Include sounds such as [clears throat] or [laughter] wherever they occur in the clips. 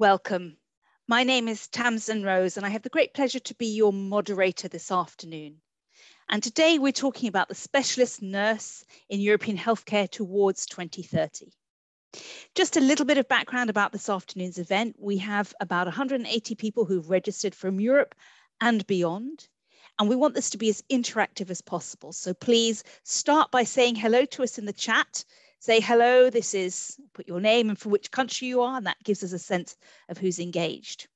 Welcome. My name is Tamsin Rose, and I have the great pleasure to be your moderator this afternoon. And today we're talking about the specialist nurse in European healthcare towards 2030. Just a little bit of background about this afternoon's event. We have about 180 people who've registered from Europe and beyond. And we want this to be as interactive as possible. So please start by saying hello to us in the chat say hello, this is, put your name and for which country you are, and that gives us a sense of who's engaged.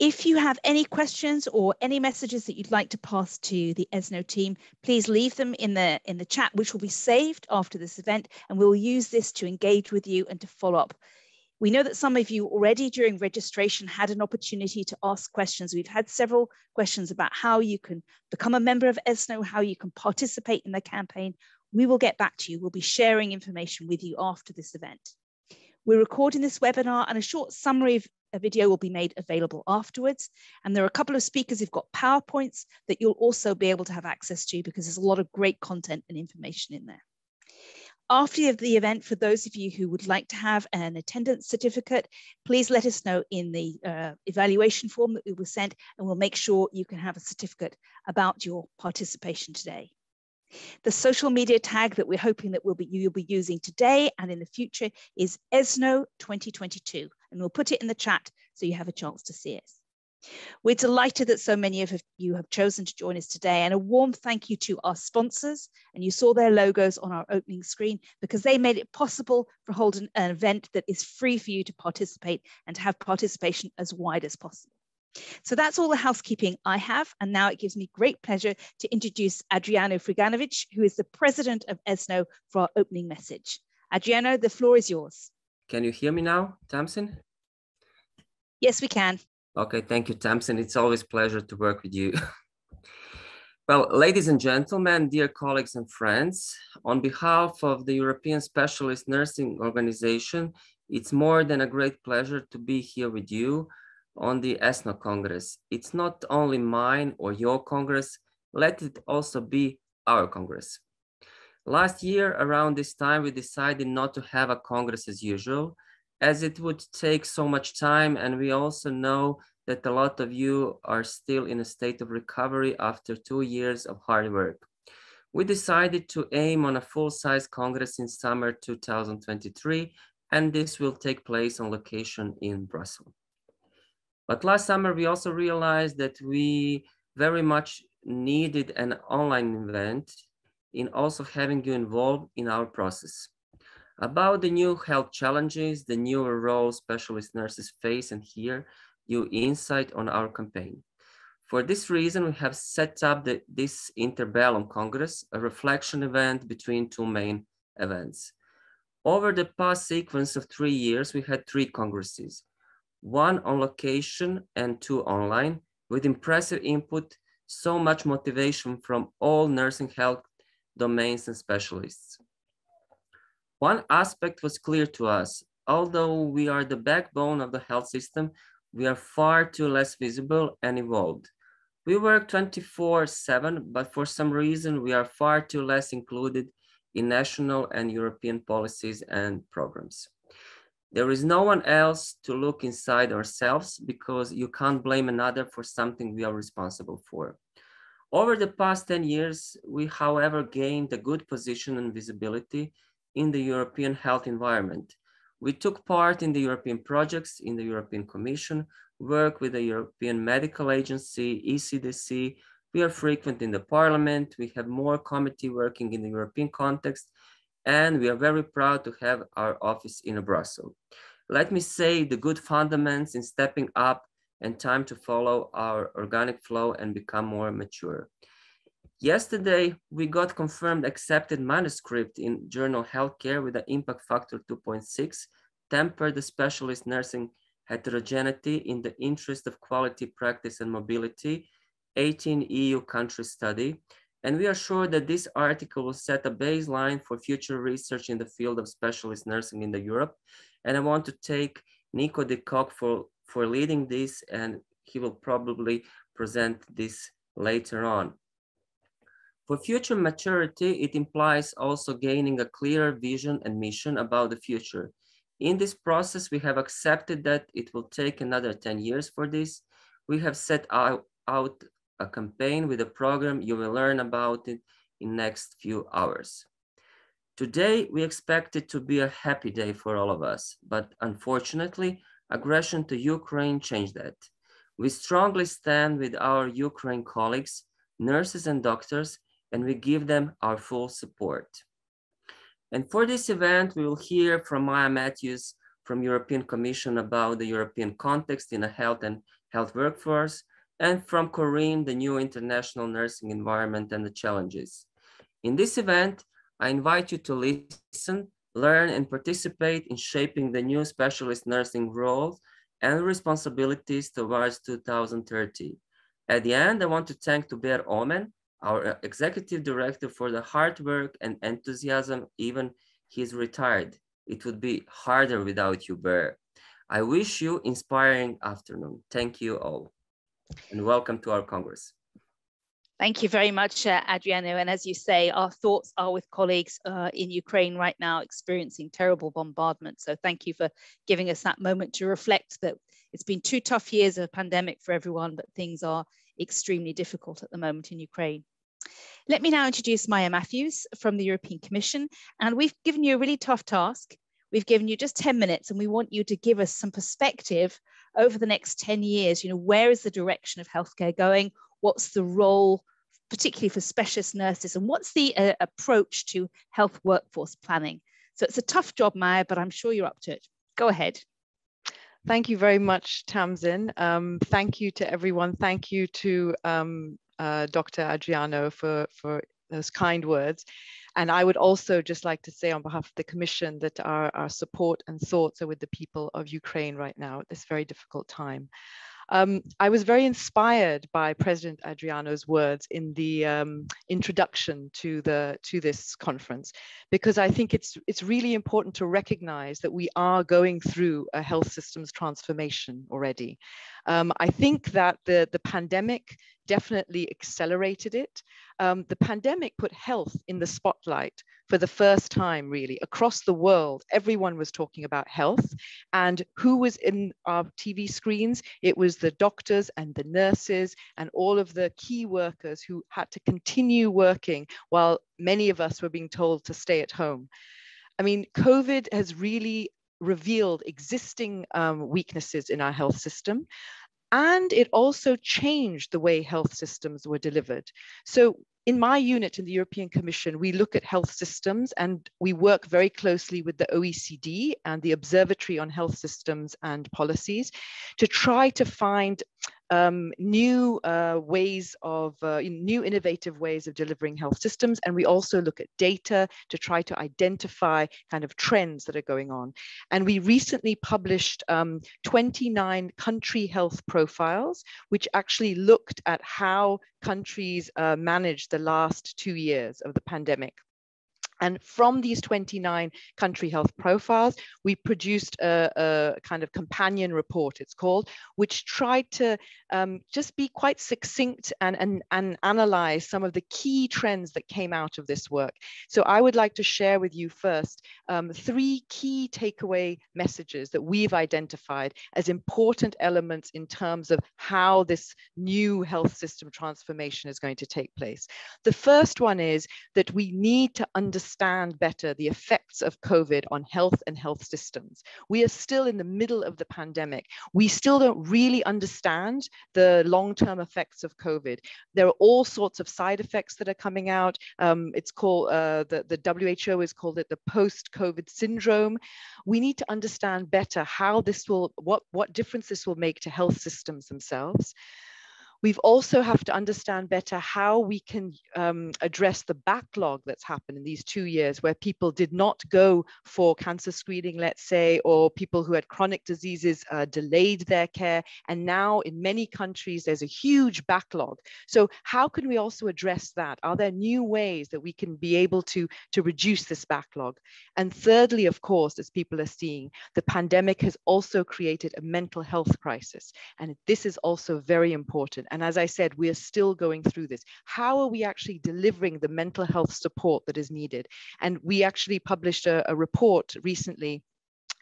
If you have any questions or any messages that you'd like to pass to the ESNO team, please leave them in the, in the chat, which will be saved after this event, and we'll use this to engage with you and to follow up. We know that some of you already during registration had an opportunity to ask questions. We've had several questions about how you can become a member of ESNO, how you can participate in the campaign, we will get back to you. We'll be sharing information with you after this event. We're recording this webinar and a short summary of a video will be made available afterwards. And there are a couple of speakers who've got PowerPoints that you'll also be able to have access to because there's a lot of great content and information in there. After the event, for those of you who would like to have an attendance certificate, please let us know in the uh, evaluation form that we will send and we'll make sure you can have a certificate about your participation today. The social media tag that we're hoping that we'll be, you'll be using today and in the future is ESNO 2022. And we'll put it in the chat so you have a chance to see it. We're delighted that so many of you have chosen to join us today and a warm thank you to our sponsors. And you saw their logos on our opening screen because they made it possible for holding an event that is free for you to participate and to have participation as wide as possible. So that's all the housekeeping I have. And now it gives me great pleasure to introduce Adriano Friganovic, who is the president of ESNO for our opening message. Adriano, the floor is yours. Can you hear me now, Tamsin? Yes, we can. Okay, thank you, Tamsin. It's always a pleasure to work with you. [laughs] well, ladies and gentlemen, dear colleagues and friends, on behalf of the European Specialist Nursing Organization, it's more than a great pleasure to be here with you on the ESNO Congress. It's not only mine or your Congress, let it also be our Congress. Last year, around this time, we decided not to have a Congress as usual, as it would take so much time. And we also know that a lot of you are still in a state of recovery after two years of hard work. We decided to aim on a full-size Congress in summer 2023, and this will take place on location in Brussels. But last summer, we also realized that we very much needed an online event in also having you involved in our process. About the new health challenges, the newer roles specialist nurses face and hear you insight on our campaign. For this reason, we have set up the, this Interbellum Congress, a reflection event between two main events. Over the past sequence of three years, we had three congresses one on location and two online with impressive input, so much motivation from all nursing health domains and specialists. One aspect was clear to us. Although we are the backbone of the health system, we are far too less visible and involved. We work 24 seven, but for some reason we are far too less included in national and European policies and programs. There is no one else to look inside ourselves because you can't blame another for something we are responsible for. Over the past 10 years, we, however, gained a good position and visibility in the European health environment. We took part in the European projects in the European Commission, work with the European Medical Agency, ECDC. We are frequent in the parliament. We have more committee working in the European context and we are very proud to have our office in Brussels. Let me say the good fundamentals in stepping up and time to follow our organic flow and become more mature. Yesterday, we got confirmed accepted manuscript in journal Healthcare with an impact factor 2.6, temper the specialist nursing heterogeneity in the interest of quality practice and mobility, 18 EU country study, and we are sure that this article will set a baseline for future research in the field of specialist nursing in the Europe. And I want to take Nico de Kock for, for leading this, and he will probably present this later on. For future maturity, it implies also gaining a clearer vision and mission about the future. In this process, we have accepted that it will take another 10 years for this. We have set out, out a campaign with a program. You will learn about it in next few hours. Today, we expect it to be a happy day for all of us, but unfortunately, aggression to Ukraine changed that. We strongly stand with our Ukraine colleagues, nurses and doctors, and we give them our full support. And for this event, we will hear from Maya Matthews from European Commission about the European context in a health and health workforce, and from Corinne, the new international nursing environment and the challenges. In this event, I invite you to listen, learn, and participate in shaping the new specialist nursing roles and responsibilities towards 2030. At the end, I want to thank Tuber Oomen, our executive director for the hard work and enthusiasm, even he's retired. It would be harder without you, Ber. I wish you inspiring afternoon. Thank you all and welcome to our Congress. Thank you very much, uh, Adriano. And as you say, our thoughts are with colleagues uh, in Ukraine right now experiencing terrible bombardment. So thank you for giving us that moment to reflect that it's been two tough years of pandemic for everyone, but things are extremely difficult at the moment in Ukraine. Let me now introduce Maya Matthews from the European Commission. And we've given you a really tough task. We've given you just 10 minutes and we want you to give us some perspective over the next 10 years. You know, where is the direction of healthcare going? What's the role, particularly for specialist nurses? And what's the uh, approach to health workforce planning? So it's a tough job, Maya, but I'm sure you're up to it. Go ahead. Thank you very much, Tamsin. Um, thank you to everyone. Thank you to um, uh, Dr. Adriano for, for those kind words. And I would also just like to say on behalf of the Commission that our, our support and thoughts are with the people of Ukraine right now at this very difficult time. Um, I was very inspired by President Adriano's words in the um, introduction to the to this conference, because I think it's it's really important to recognize that we are going through a health systems transformation already. Um, I think that the the pandemic definitely accelerated it. Um, the pandemic put health in the spotlight for the first time, really, across the world. Everyone was talking about health. And who was in our TV screens? It was the doctors and the nurses and all of the key workers who had to continue working while many of us were being told to stay at home. I mean, COVID has really revealed existing um, weaknesses in our health system. And it also changed the way health systems were delivered. So in my unit in the European Commission, we look at health systems and we work very closely with the OECD and the Observatory on Health Systems and Policies to try to find um, new uh, ways of, uh, new innovative ways of delivering health systems. And we also look at data to try to identify kind of trends that are going on. And we recently published um, 29 country health profiles, which actually looked at how countries uh, managed the last two years of the pandemic. And from these 29 country health profiles, we produced a, a kind of companion report, it's called, which tried to um, just be quite succinct and, and, and analyze some of the key trends that came out of this work. So I would like to share with you first um, three key takeaway messages that we've identified as important elements in terms of how this new health system transformation is going to take place. The first one is that we need to understand understand better the effects of COVID on health and health systems. We are still in the middle of the pandemic. We still don't really understand the long-term effects of COVID. There are all sorts of side effects that are coming out. Um, it's called, uh, the, the WHO has called it the post-COVID syndrome. We need to understand better how this will, what, what difference this will make to health systems themselves. We've also have to understand better how we can um, address the backlog that's happened in these two years where people did not go for cancer screening, let's say, or people who had chronic diseases uh, delayed their care. And now in many countries, there's a huge backlog. So how can we also address that? Are there new ways that we can be able to, to reduce this backlog? And thirdly, of course, as people are seeing, the pandemic has also created a mental health crisis. And this is also very important. And as I said, we are still going through this. How are we actually delivering the mental health support that is needed? And we actually published a, a report recently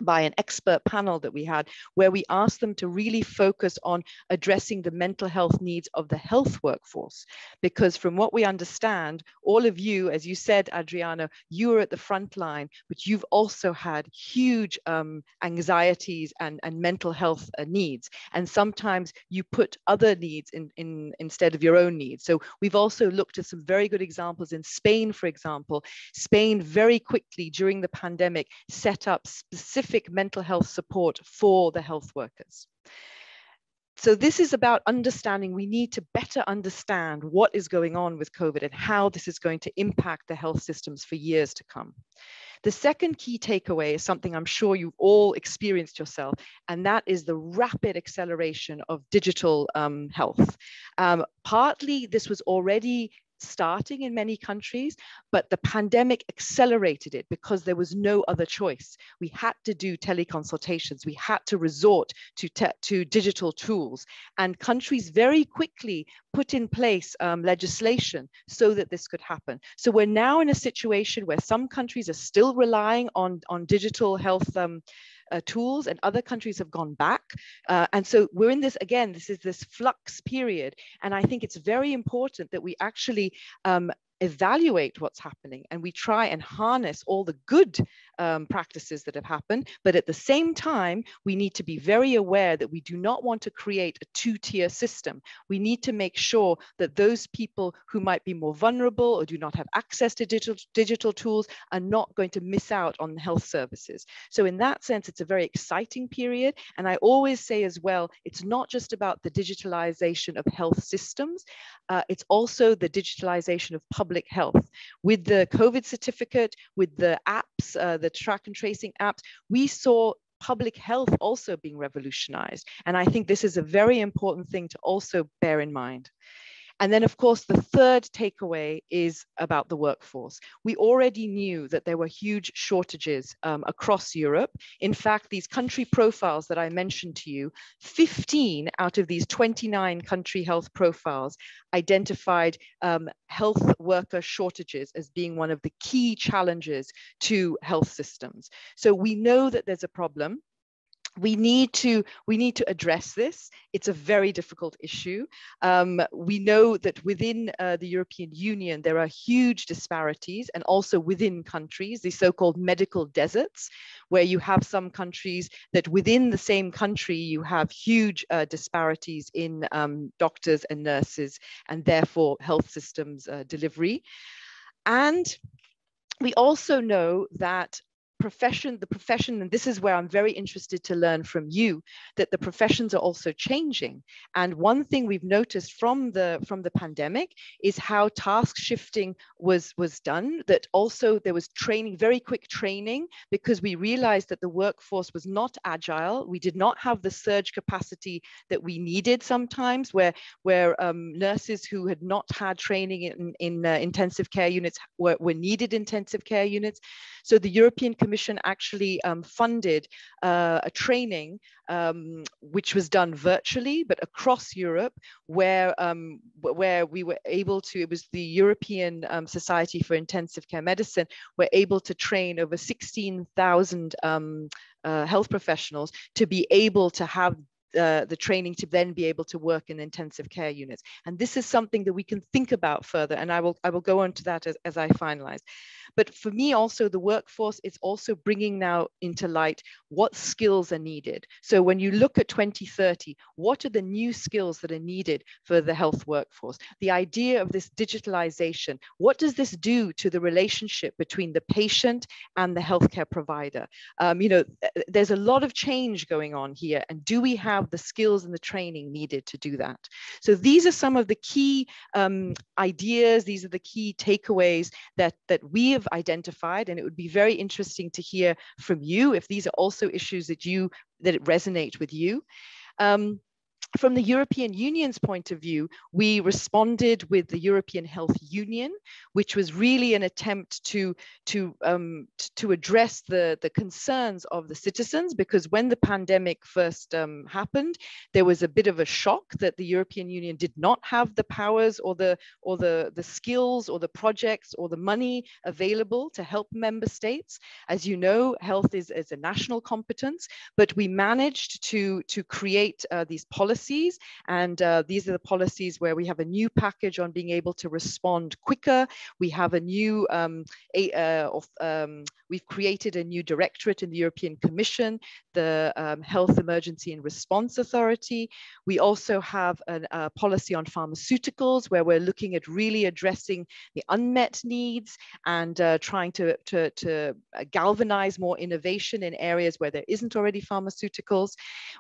by an expert panel that we had where we asked them to really focus on addressing the mental health needs of the health workforce. Because from what we understand all of you as you said Adriana, you are at the front line but you've also had huge um, anxieties and, and mental health uh, needs. And sometimes you put other needs in, in instead of your own needs. So we've also looked at some very good examples in spain for example. Spain very quickly during the pandemic set up specific specific mental health support for the health workers. So this is about understanding, we need to better understand what is going on with COVID and how this is going to impact the health systems for years to come. The second key takeaway is something I'm sure you've all experienced yourself, and that is the rapid acceleration of digital um, health. Um, partly this was already starting in many countries, but the pandemic accelerated it because there was no other choice. We had to do teleconsultations, we had to resort to, to digital tools, and countries very quickly put in place um, legislation so that this could happen. So we're now in a situation where some countries are still relying on, on digital health um, uh, tools and other countries have gone back. Uh, and so we're in this, again, this is this flux period. And I think it's very important that we actually um, evaluate what's happening and we try and harness all the good um, practices that have happened. But at the same time, we need to be very aware that we do not want to create a two tier system. We need to make sure that those people who might be more vulnerable or do not have access to digital, digital tools are not going to miss out on health services. So, in that sense, it's a very exciting period. And I always say as well, it's not just about the digitalization of health systems, uh, it's also the digitalization of public health. With the COVID certificate, with the apps, uh, the track and tracing apps, we saw public health also being revolutionized. And I think this is a very important thing to also bear in mind. And then, of course, the third takeaway is about the workforce. We already knew that there were huge shortages um, across Europe. In fact, these country profiles that I mentioned to you, 15 out of these 29 country health profiles identified um, health worker shortages as being one of the key challenges to health systems. So we know that there's a problem we need to we need to address this. It's a very difficult issue. Um, we know that within uh, the european union there are huge disparities and also within countries the so-called medical deserts where you have some countries that within the same country you have huge uh, disparities in um, doctors and nurses and therefore health systems uh, delivery. And we also know that profession, the profession, and this is where I'm very interested to learn from you, that the professions are also changing. And one thing we've noticed from the from the pandemic is how task shifting was was done. That also there was training, very quick training, because we realized that the workforce was not agile. We did not have the surge capacity that we needed sometimes, where where um, nurses who had not had training in in uh, intensive care units were, were needed intensive care units. So the European Commission Commission actually um, funded uh, a training um, which was done virtually, but across Europe, where um, where we were able to. It was the European um, Society for Intensive Care Medicine. Were able to train over 16,000 um, uh, health professionals to be able to have uh, the training to then be able to work in intensive care units. And this is something that we can think about further. And I will, I will go on to that as, as I finalize. But for me also, the workforce is also bringing now into light what skills are needed. So when you look at 2030, what are the new skills that are needed for the health workforce? The idea of this digitalization, what does this do to the relationship between the patient and the healthcare provider? Um, you know, there's a lot of change going on here. And do we have the skills and the training needed to do that? So these are some of the key um, ideas. These are the key takeaways that, that we have have identified and it would be very interesting to hear from you if these are also issues that you that resonate with you. Um, from the European Union's point of view, we responded with the European Health Union, which was really an attempt to, to, um, to address the, the concerns of the citizens, because when the pandemic first um, happened, there was a bit of a shock that the European Union did not have the powers or the, or the, the skills or the projects or the money available to help member states. As you know, health is, is a national competence, but we managed to, to create uh, these policies policies. And uh, these are the policies where we have a new package on being able to respond quicker. We have a new, um, a, uh, of, um, we've created a new directorate in the European Commission, the um, Health Emergency and Response Authority. We also have a, a policy on pharmaceuticals where we're looking at really addressing the unmet needs and uh, trying to, to, to uh, galvanize more innovation in areas where there isn't already pharmaceuticals.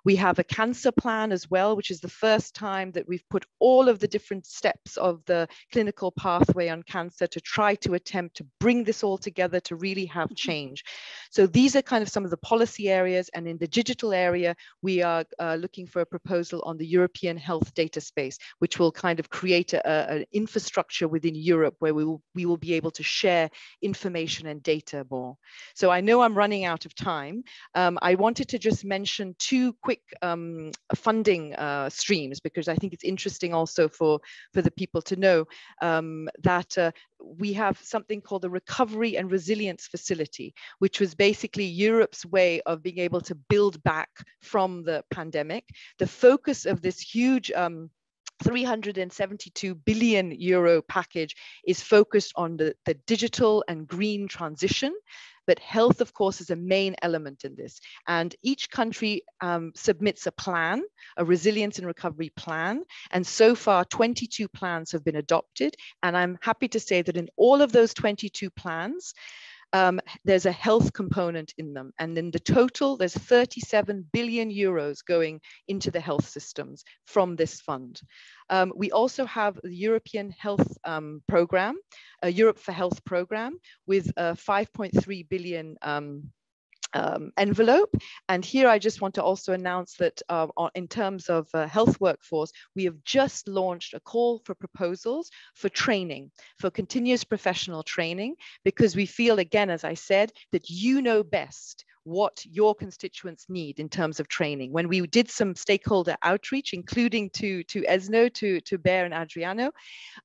We have a cancer plan as well, which is the first time that we've put all of the different steps of the clinical pathway on cancer to try to attempt to bring this all together to really have mm-hmm. change. So these are kind of some of the policy areas. And in the digital area, we are uh, looking for a proposal on the European health data space, which will kind of create an infrastructure within Europe where we will, we will be able to share information and data more. So I know I'm running out of time. Um, I wanted to just mention two quick um, funding uh, streams because I think it's interesting also for, for the people to know um, that uh, we have something called the Recovery and Resilience Facility, which was basically Europe's way of being able to build back from the pandemic. The focus of this huge um, 372 billion euro package is focused on the, the digital and green transition. But health, of course, is a main element in this. And each country um, submits a plan, a resilience and recovery plan. And so far, 22 plans have been adopted. And I'm happy to say that in all of those 22 plans, um, there's a health component in them. And in the total, there's 37 billion euros going into the health systems from this fund. Um, we also have the European Health um, Program, a Europe for Health program with a 5.3 billion um, um, envelope. And here I just want to also announce that uh, in terms of uh, health workforce, we have just launched a call for proposals for training, for continuous professional training, because we feel, again, as I said, that you know best what your constituents need in terms of training. When we did some stakeholder outreach, including to, to ESNO, to, to Ber and Adriano,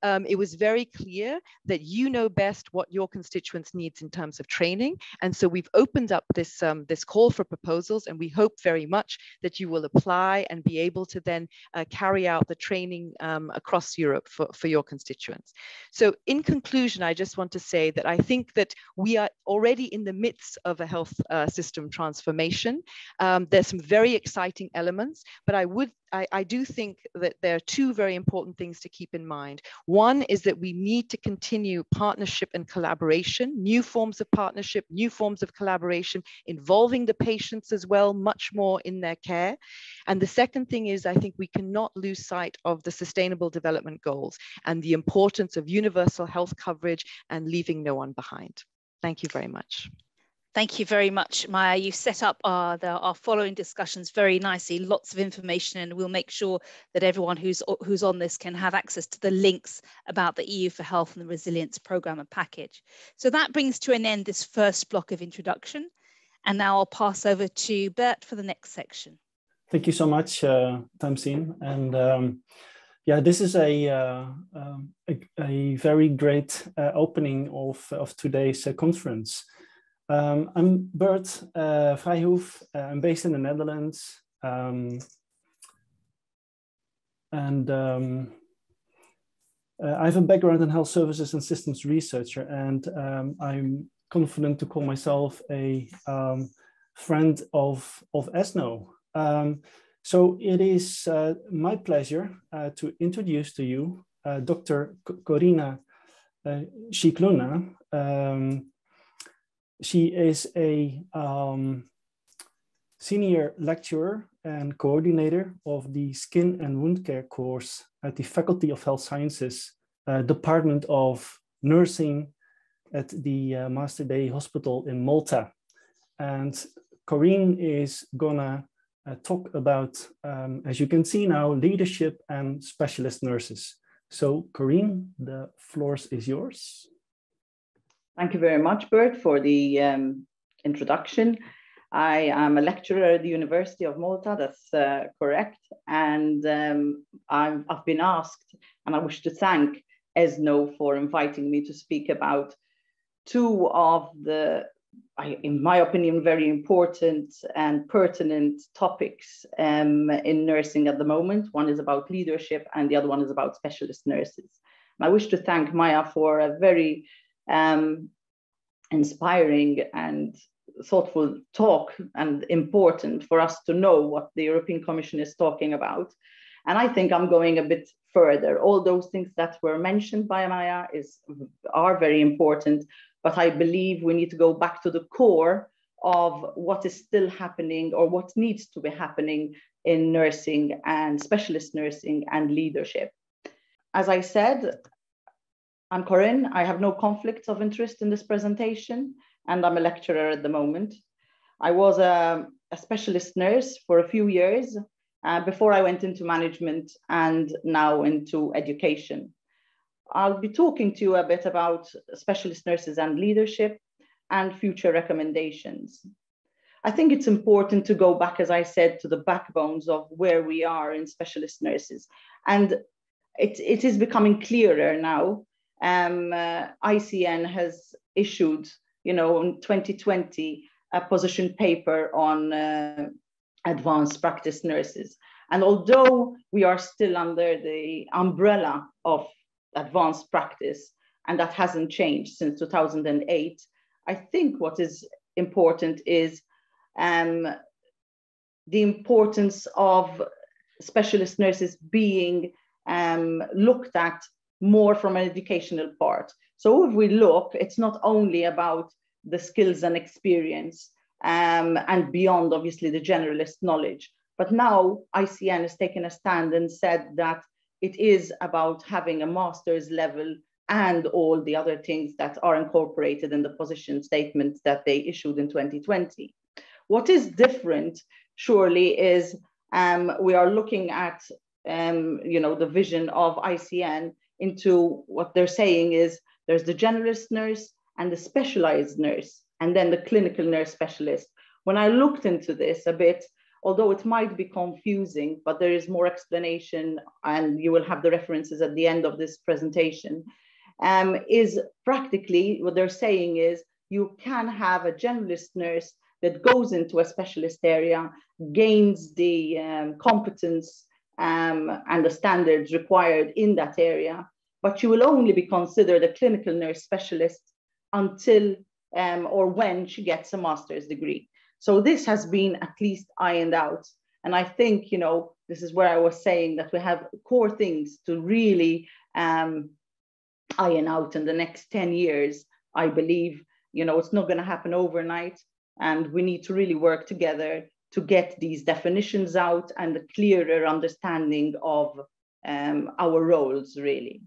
um, it was very clear that you know best what your constituents needs in terms of training. And so we've opened up this, um, this call for proposals and we hope very much that you will apply and be able to then uh, carry out the training um, across Europe for, for your constituents. So in conclusion, I just want to say that I think that we are already in the midst of a health uh, system system transformation. Um, there's some very exciting elements, but I would I, I, do think that there are two very important things to keep in mind. One is that we need to continue partnership and collaboration, new forms of partnership, new forms of collaboration, involving the patients as well, much more in their care. And the second thing is, I think we cannot lose sight of the Sustainable Development Goals and the importance of universal health coverage and leaving no one behind. Thank you very much. Thank you very much, Maya. You set up our, the, our following discussions very nicely, lots of information, and we'll make sure that everyone who's, who's on this can have access to the links about the EU for Health and the Resilience Programme and Package. So that brings to an end this first block of introduction. And now I'll pass over to Bert for the next section. Thank you so much, uh, Tamsin. And um, yeah, this is a, uh, um, a, a, very great uh, opening of, of today's uh, conference. Um, I'm Bert uh, Vrijhoef. Uh, I'm based in the Netherlands. Um, and um, uh, I have a background in health services and systems researcher, and um, I'm confident to call myself a um, friend of, of ESNO. Um, so it is uh, my pleasure uh, to introduce to you uh, Dr. Corina uh, Scicluna, um, she is a um, senior lecturer and coordinator of the Skin and Wound Care course at the Faculty of Health Sciences, uh, Department of Nursing at the uh, Mater Dei Hospital in Malta. And Corinne is gonna uh, talk about, um, as you can see now, leadership and specialist nurses. So Corinne, the floor is yours. Thank you very much, Bert, for the um, introduction. I am a lecturer at the University of Malta, that's uh, correct. And um, I've, I've, been asked, and I wish to thank ESNO for inviting me to speak about two of the, in my opinion, very important and pertinent topics um, in nursing at the moment. One is about leadership and the other one is about specialist nurses. And I wish to thank Maya for a very um, inspiring and thoughtful talk and important for us to know what the European Commission is talking about. And I think I'm going a bit further. All those things that were mentioned by Maya is, are very important, but I believe we need to go back to the core of what is still happening or what needs to be happening in nursing and specialist nursing and leadership. As I said, I'm Corinne. I have no conflicts of interest in this presentation, and I'm a lecturer at the moment. I was a, a specialist nurse for a few years uh, before I went into management and now into education. I'll be talking to you a bit about specialist nurses and leadership and future recommendations. I think it's important to go back, as I said, to the backbones of where we are in specialist nurses. And it, it is becoming clearer now um, uh, ICN has issued, you know, in 2020, a position paper on uh, advanced practice nurses. And although we are still under the umbrella of advanced practice, and that hasn't changed since 2008, I think what is important is um, the importance of specialist nurses being um, looked at more from an educational part. So if we look, it's not only about the skills and experience um, and beyond, obviously, the generalist knowledge. But now ICN has taken a stand and said that it is about having a master's level and all the other things that are incorporated in the position statement that they issued in 2020. What is different, surely, is um, we are looking at um, you know, the vision of ICN into what they're saying is there's the generalist nurse and the specialized nurse, and then the clinical nurse specialist. When I looked into this a bit, although it might be confusing, but there is more explanation, and you will have the references at the end of this presentation, um, is practically what they're saying is you can have a generalist nurse that goes into a specialist area, gains the um, competence um, and the standards required in that area, but she will only be considered a clinical nurse specialist until um, or when she gets a master's degree. So this has been at least ironed out. And I think, you know, this is where I was saying that we have core things to really um, iron out in the next 10 years. I believe, you know, it's not going to happen overnight. And we need to really work together to get these definitions out and a clearer understanding of um, our roles, really.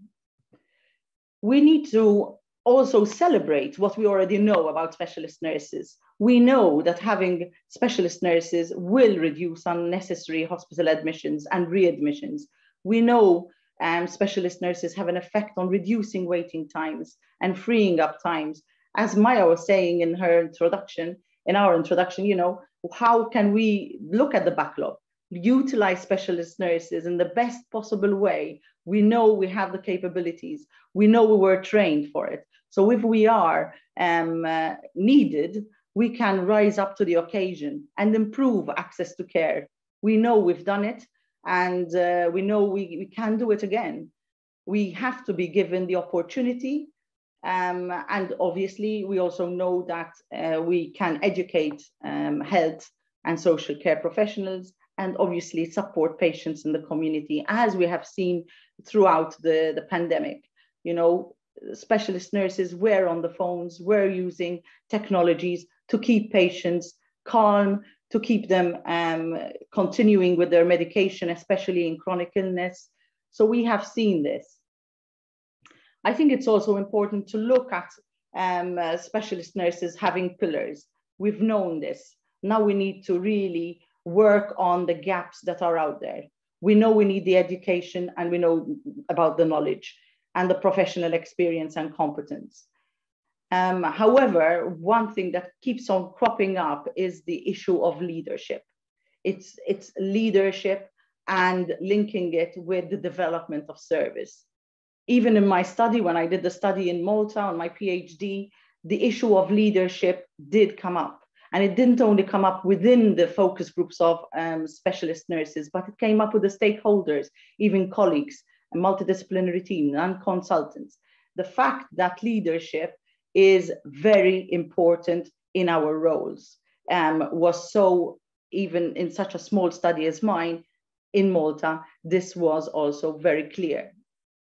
We need to also celebrate what we already know about specialist nurses. We know that having specialist nurses will reduce unnecessary hospital admissions and readmissions. We know um, specialist nurses have an effect on reducing waiting times and freeing up times. As Maya was saying in her introduction, in our introduction, you know, how can we look at the backlog, utilize specialist nurses in the best possible way? We know we have the capabilities. We know we were trained for it. So if we are um, uh, needed, we can rise up to the occasion and improve access to care. We know we've done it and uh, we know we, we can do it again. We have to be given the opportunity um, and obviously, we also know that uh, we can educate um, health and social care professionals and obviously support patients in the community as we have seen throughout the, the pandemic. You know, specialist nurses were on the phones, were using technologies to keep patients calm, to keep them um, continuing with their medication, especially in chronic illness. So we have seen this. I think it's also important to look at um, uh, specialist nurses having pillars. We've known this. Now we need to really work on the gaps that are out there. We know we need the education and we know about the knowledge and the professional experience and competence. Um, however, one thing that keeps on cropping up is the issue of leadership. It's, it's leadership and linking it with the development of service. Even in my study, when I did the study in Malta on my PhD, the issue of leadership did come up. And it didn't only come up within the focus groups of um, specialist nurses, but it came up with the stakeholders, even colleagues, a multidisciplinary team, and consultants. The fact that leadership is very important in our roles um, was so, even in such a small study as mine in Malta, this was also very clear.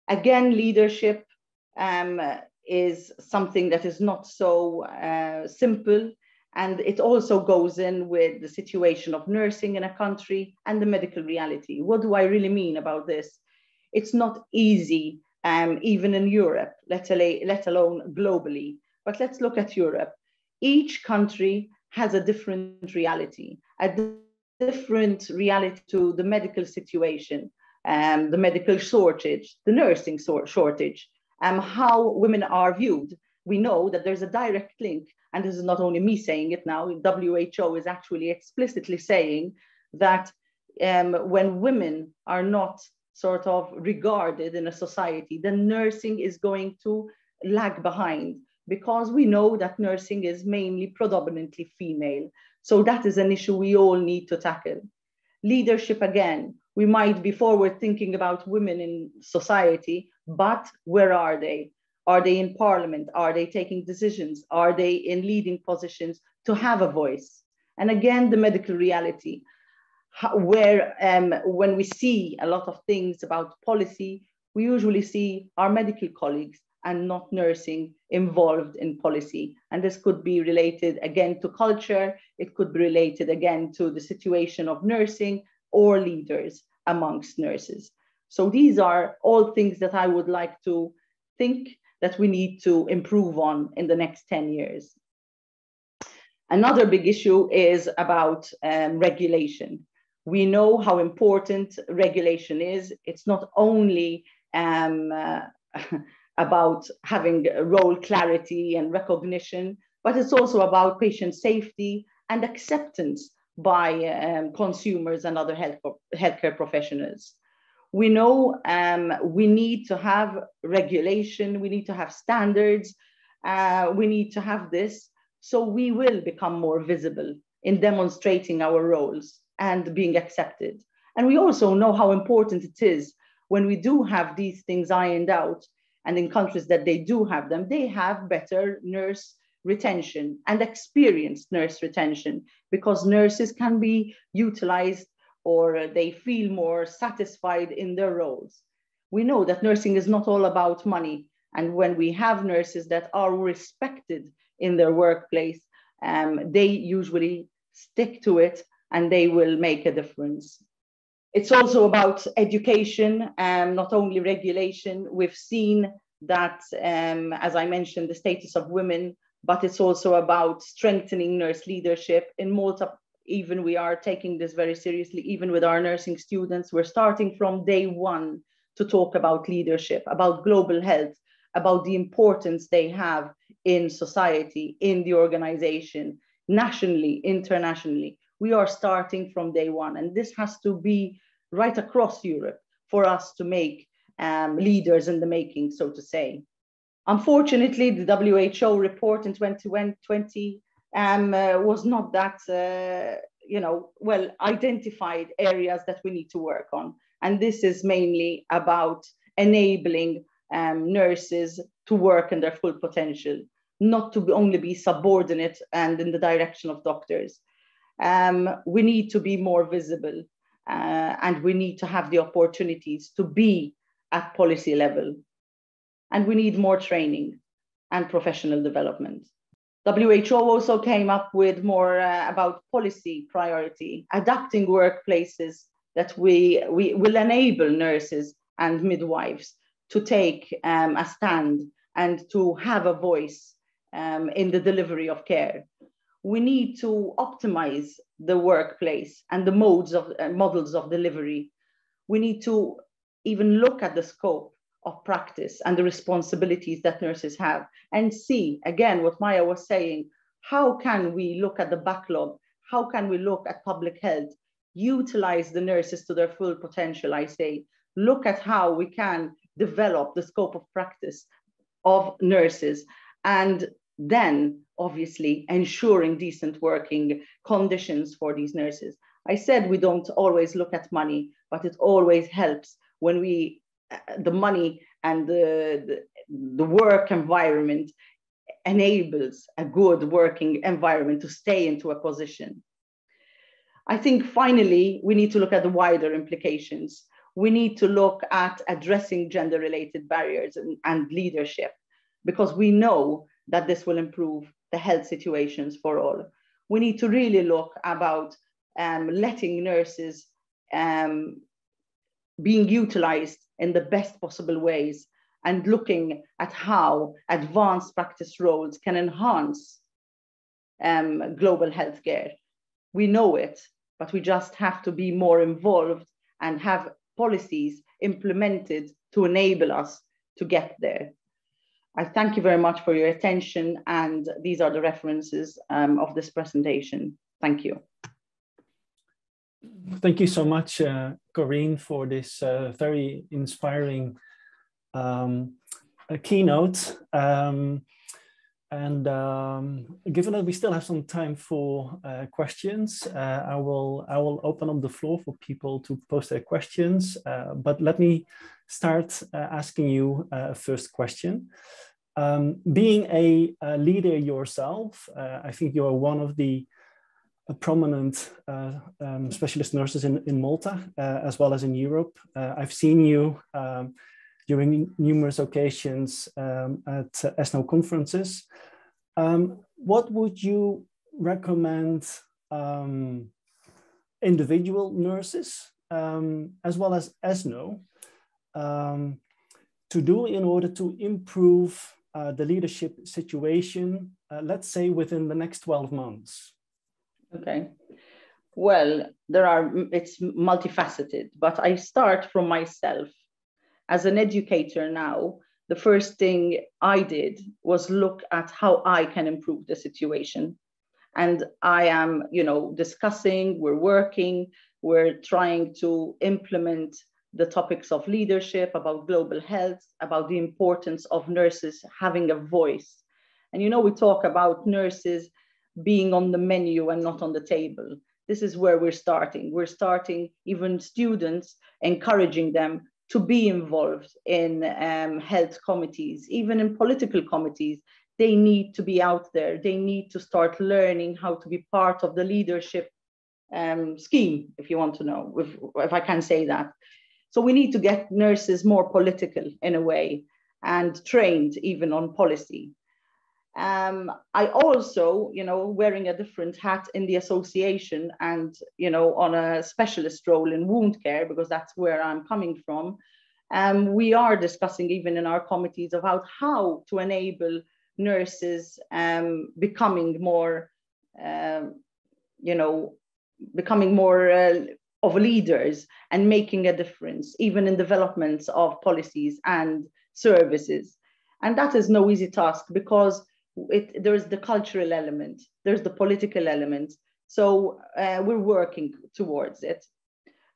Again, leadership um, is something that is not so uh, simple. And it also goes in with the situation of nursing in a country and the medical reality. What do I really mean about this? It's not easy um, even in Europe, let, let alone globally. But let's look at Europe. Each country has a different reality, a different reality to the medical situation, um, the medical shortage, the nursing shortage, um, how women are viewed. We know that there's a direct link, and this is not only me saying it now, WHO is actually explicitly saying that um, when women are not sort of regarded in a society, then nursing is going to lag behind because we know that nursing is mainly predominantly female. So that is an issue we all need to tackle. Leadership again, we might be forward thinking about women in society, but where are they? Are they in parliament? Are they taking decisions? Are they in leading positions to have a voice? And again, the medical reality where um, when we see a lot of things about policy, we usually see our medical colleagues and not nursing involved in policy. And this could be related again to culture, it could be related again to the situation of nursing or leaders amongst nurses. So these are all things that I would like to think that we need to improve on in the next 10 years. Another big issue is about um, regulation we know how important regulation is. It's not only um, uh, [laughs] about having role clarity and recognition, but it's also about patient safety and acceptance by um, consumers and other health, healthcare professionals. We know um, we need to have regulation, we need to have standards, uh, we need to have this, so we will become more visible in demonstrating our roles and being accepted. And we also know how important it is when we do have these things ironed out. And in countries that they do have them, they have better nurse retention and experienced nurse retention because nurses can be utilized or they feel more satisfied in their roles. We know that nursing is not all about money. And when we have nurses that are respected in their workplace, um, they usually stick to it and they will make a difference. It's also about education, um, not only regulation. We've seen that, um, as I mentioned, the status of women, but it's also about strengthening nurse leadership. In Malta, even we are taking this very seriously, even with our nursing students. We're starting from day one to talk about leadership, about global health, about the importance they have in society, in the organization, nationally, internationally we are starting from day one. And this has to be right across Europe for us to make um, leaders in the making, so to say. Unfortunately, the WHO report in 2020 um, uh, was not that, uh, you know, well identified areas that we need to work on. And this is mainly about enabling um, nurses to work in their full potential, not to be only be subordinate and in the direction of doctors um, we need to be more visible uh, and we need to have the opportunities to be at policy level. And we need more training and professional development. WHO also came up with more uh, about policy priority, adapting workplaces that we, we will enable nurses and midwives to take um, a stand and to have a voice um, in the delivery of care we need to optimize the workplace and the modes of uh, models of delivery. We need to even look at the scope of practice and the responsibilities that nurses have. And see again what Maya was saying how can we look at the backlog? How can we look at public health? Utilize the nurses to their full potential i say. Look at how we can develop the scope of practice of nurses and then obviously ensuring decent working conditions for these nurses. I said we don't always look at money but it always helps when we the money and the, the, the work environment enables a good working environment to stay into a position. I think finally, we need to look at the wider implications. We need to look at addressing gender related barriers and, and leadership because we know that this will improve the health situations for all. We need to really look about um, letting nurses um, being utilized in the best possible ways and looking at how advanced practice roles can enhance um, global healthcare. We know it, but we just have to be more involved and have policies implemented to enable us to get there. I thank you very much for your attention and these are the references um, of this presentation. Thank you. Thank you so much, uh, Corinne, for this uh, very inspiring um, keynote. Um, and um, given that we still have some time for uh, questions, uh, I will I will open up the floor for people to post their questions. Uh, but let me start uh, asking you a first question. Um, being a, a, leader yourself, I think you are one of the prominent uh, um, specialist nurses in, in Malta, uh, as well as in Europe. Uh, I've seen you um, during numerous occasions um, at ESNO conferences. Um, what would you recommend um, individual nurses, um, as well as ESNO, to do in order to improve uh, the leadership situation, uh, let's say within the next 12 months? Okay. Well, there are, it's multifaceted, but I start from myself. As an educator now, the first thing I did was look at how I can improve the situation. And I am, you know, discussing, we're working, we're trying to implement the topics of leadership, about global health, about the importance of nurses having a voice. And, you know, we talk about nurses being on the menu and not on the table. This is where we're starting. We're starting even students, encouraging them to be involved in um, health committees, even in political committees. They need to be out there. They need to start learning how to be part of the leadership um, scheme, if you want to know, if, if I can say that. So we need to get nurses more political in a way and trained even on policy. Um, I also, you know, wearing a different hat in the association and, you know, on a specialist role in wound care, because that's where I'm coming from. Um, we are discussing even in our committees about how to enable nurses um, becoming more, uh, you know, becoming more uh, of leaders and making a difference, even in developments of policies and services. And that is no easy task because it, there's the cultural element, there's the political element. So uh, we're working towards it.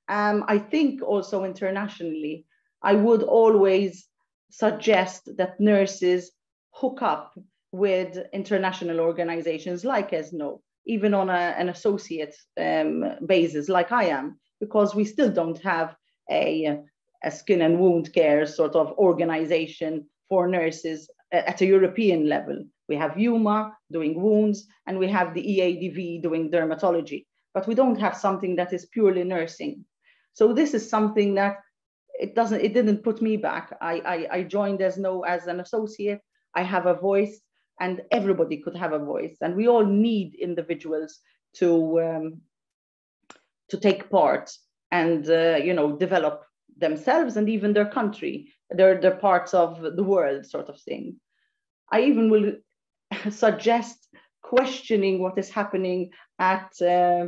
Um, I think also internationally, I would always suggest that nurses hook up with international organizations like ESNO, even on a, an associate um, basis, like I am, because we still don't have a, a skin and wound care sort of organization for nurses at a European level. We have EWMA doing wounds, and we have the EADV doing dermatology, but we don't have something that is purely nursing. So this is something that it doesn't, it didn't put me back. I, I, I joined ESNO as an associate. I have a voice, and everybody could have a voice, and we all need individuals to um, to take part and uh, you know develop themselves and even their country. They're, they're parts of the world, sort of thing. I even will [laughs] suggest questioning what is happening at, uh,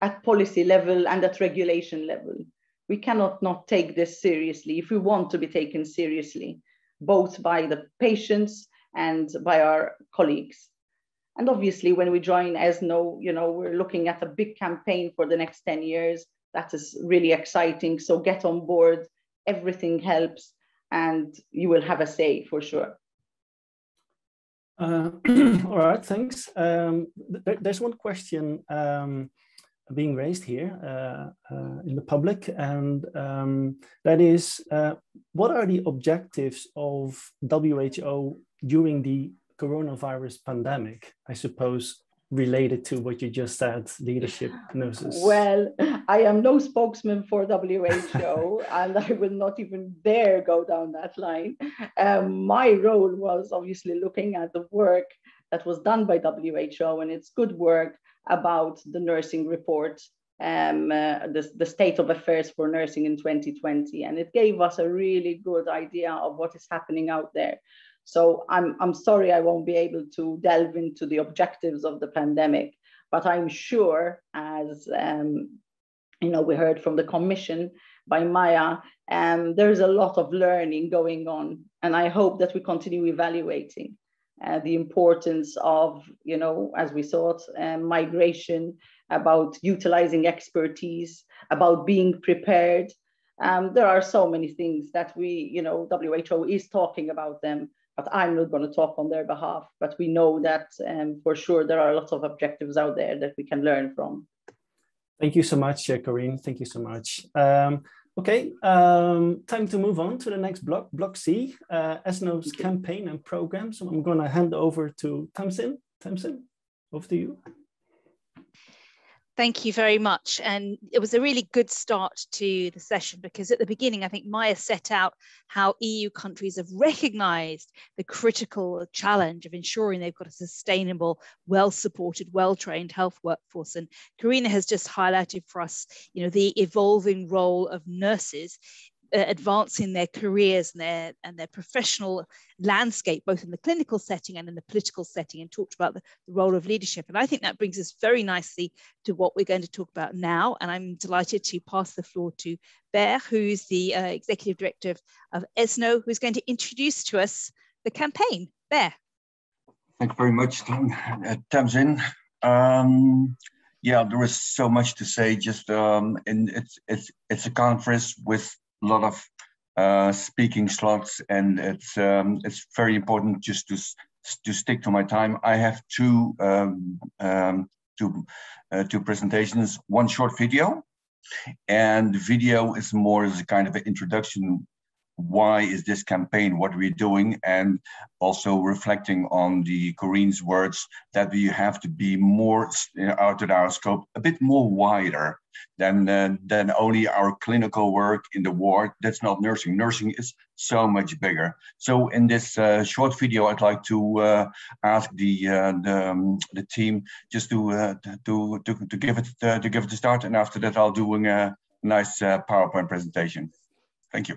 at policy level and at regulation level. We cannot not take this seriously if we want to be taken seriously, both by the patients and by our colleagues. And obviously, when we join ESNO, you know, we're looking at a big campaign for the next 10 years. That is really exciting. So get on board. Everything helps, and you will have a say for sure. Uh, [clears throat] all right, thanks. Um, there, there's one question um, being raised here uh, uh, in the public, and um, that is, uh, what are the objectives of WHO during the coronavirus pandemic? I suppose related to what you just said, leadership gnosis? Well, I am no spokesman for WHO, [laughs] and I will not even dare go down that line. Um, my role was obviously looking at the work that was done by WHO and its good work about the nursing report. Um, uh, the, the state of affairs for nursing in 2020 and it gave us a really good idea of what is happening out there so I'm, I'm sorry I won't be able to delve into the objectives of the pandemic, but I'm sure as um, you know, we heard from the commission by Maya, um, there's a lot of learning going on. And I hope that we continue evaluating uh, the importance of, you know, as we saw it, um, migration, about utilizing expertise, about being prepared. Um, there are so many things that we, you know, WHO is talking about them, but I'm not going to talk on their behalf. But we know that um, for sure there are lots of objectives out there that we can learn from. Thank you so much, uh, Corinne. Thank you so much. Um, okay, um, time to move on to the next block, Block C, uh, ESNO's campaign and program. So I'm going to hand over to Tamsin. Tamsin, over to you. Thank you very much. And it was a really good start to the session because at the beginning, I think Maya set out how EU countries have recognized the critical challenge of ensuring they've got a sustainable, well supported, well trained health workforce. And Karina has just highlighted for us, you know, the evolving role of nurses uh, advancing their careers and their and their professional landscape, both in the clinical setting and in the political setting, and talked about the, the, role of leadership. And I think that brings us very nicely to what we're going to talk about now. And I'm delighted to pass the floor to Ber, who's the uh, executive director of, ESNO, who's going to introduce to us the campaign. Ber. Thank you very much, uh, Tamsin. Um, yeah, there is so much to say. Just um, and it's it's it's a conference with lot of uh, speaking slots, and it's um, it's very important just to to stick to my time. I have two um, um, two uh, two presentations, one short video, and video is more as a kind of an introduction why is this campaign, what we're doing, and also reflecting on the Corinne's words that we have to be more out of our scope, a bit more wider than, uh, than only our clinical work in the ward. That's not nursing. Nursing is so much bigger. So in this uh, short video, I'd like to uh, ask the uh, the, um, the team just to, uh, to, to, to give it uh, to give it a start, and after that, I'll do a nice PowerPoint presentation. Thank you.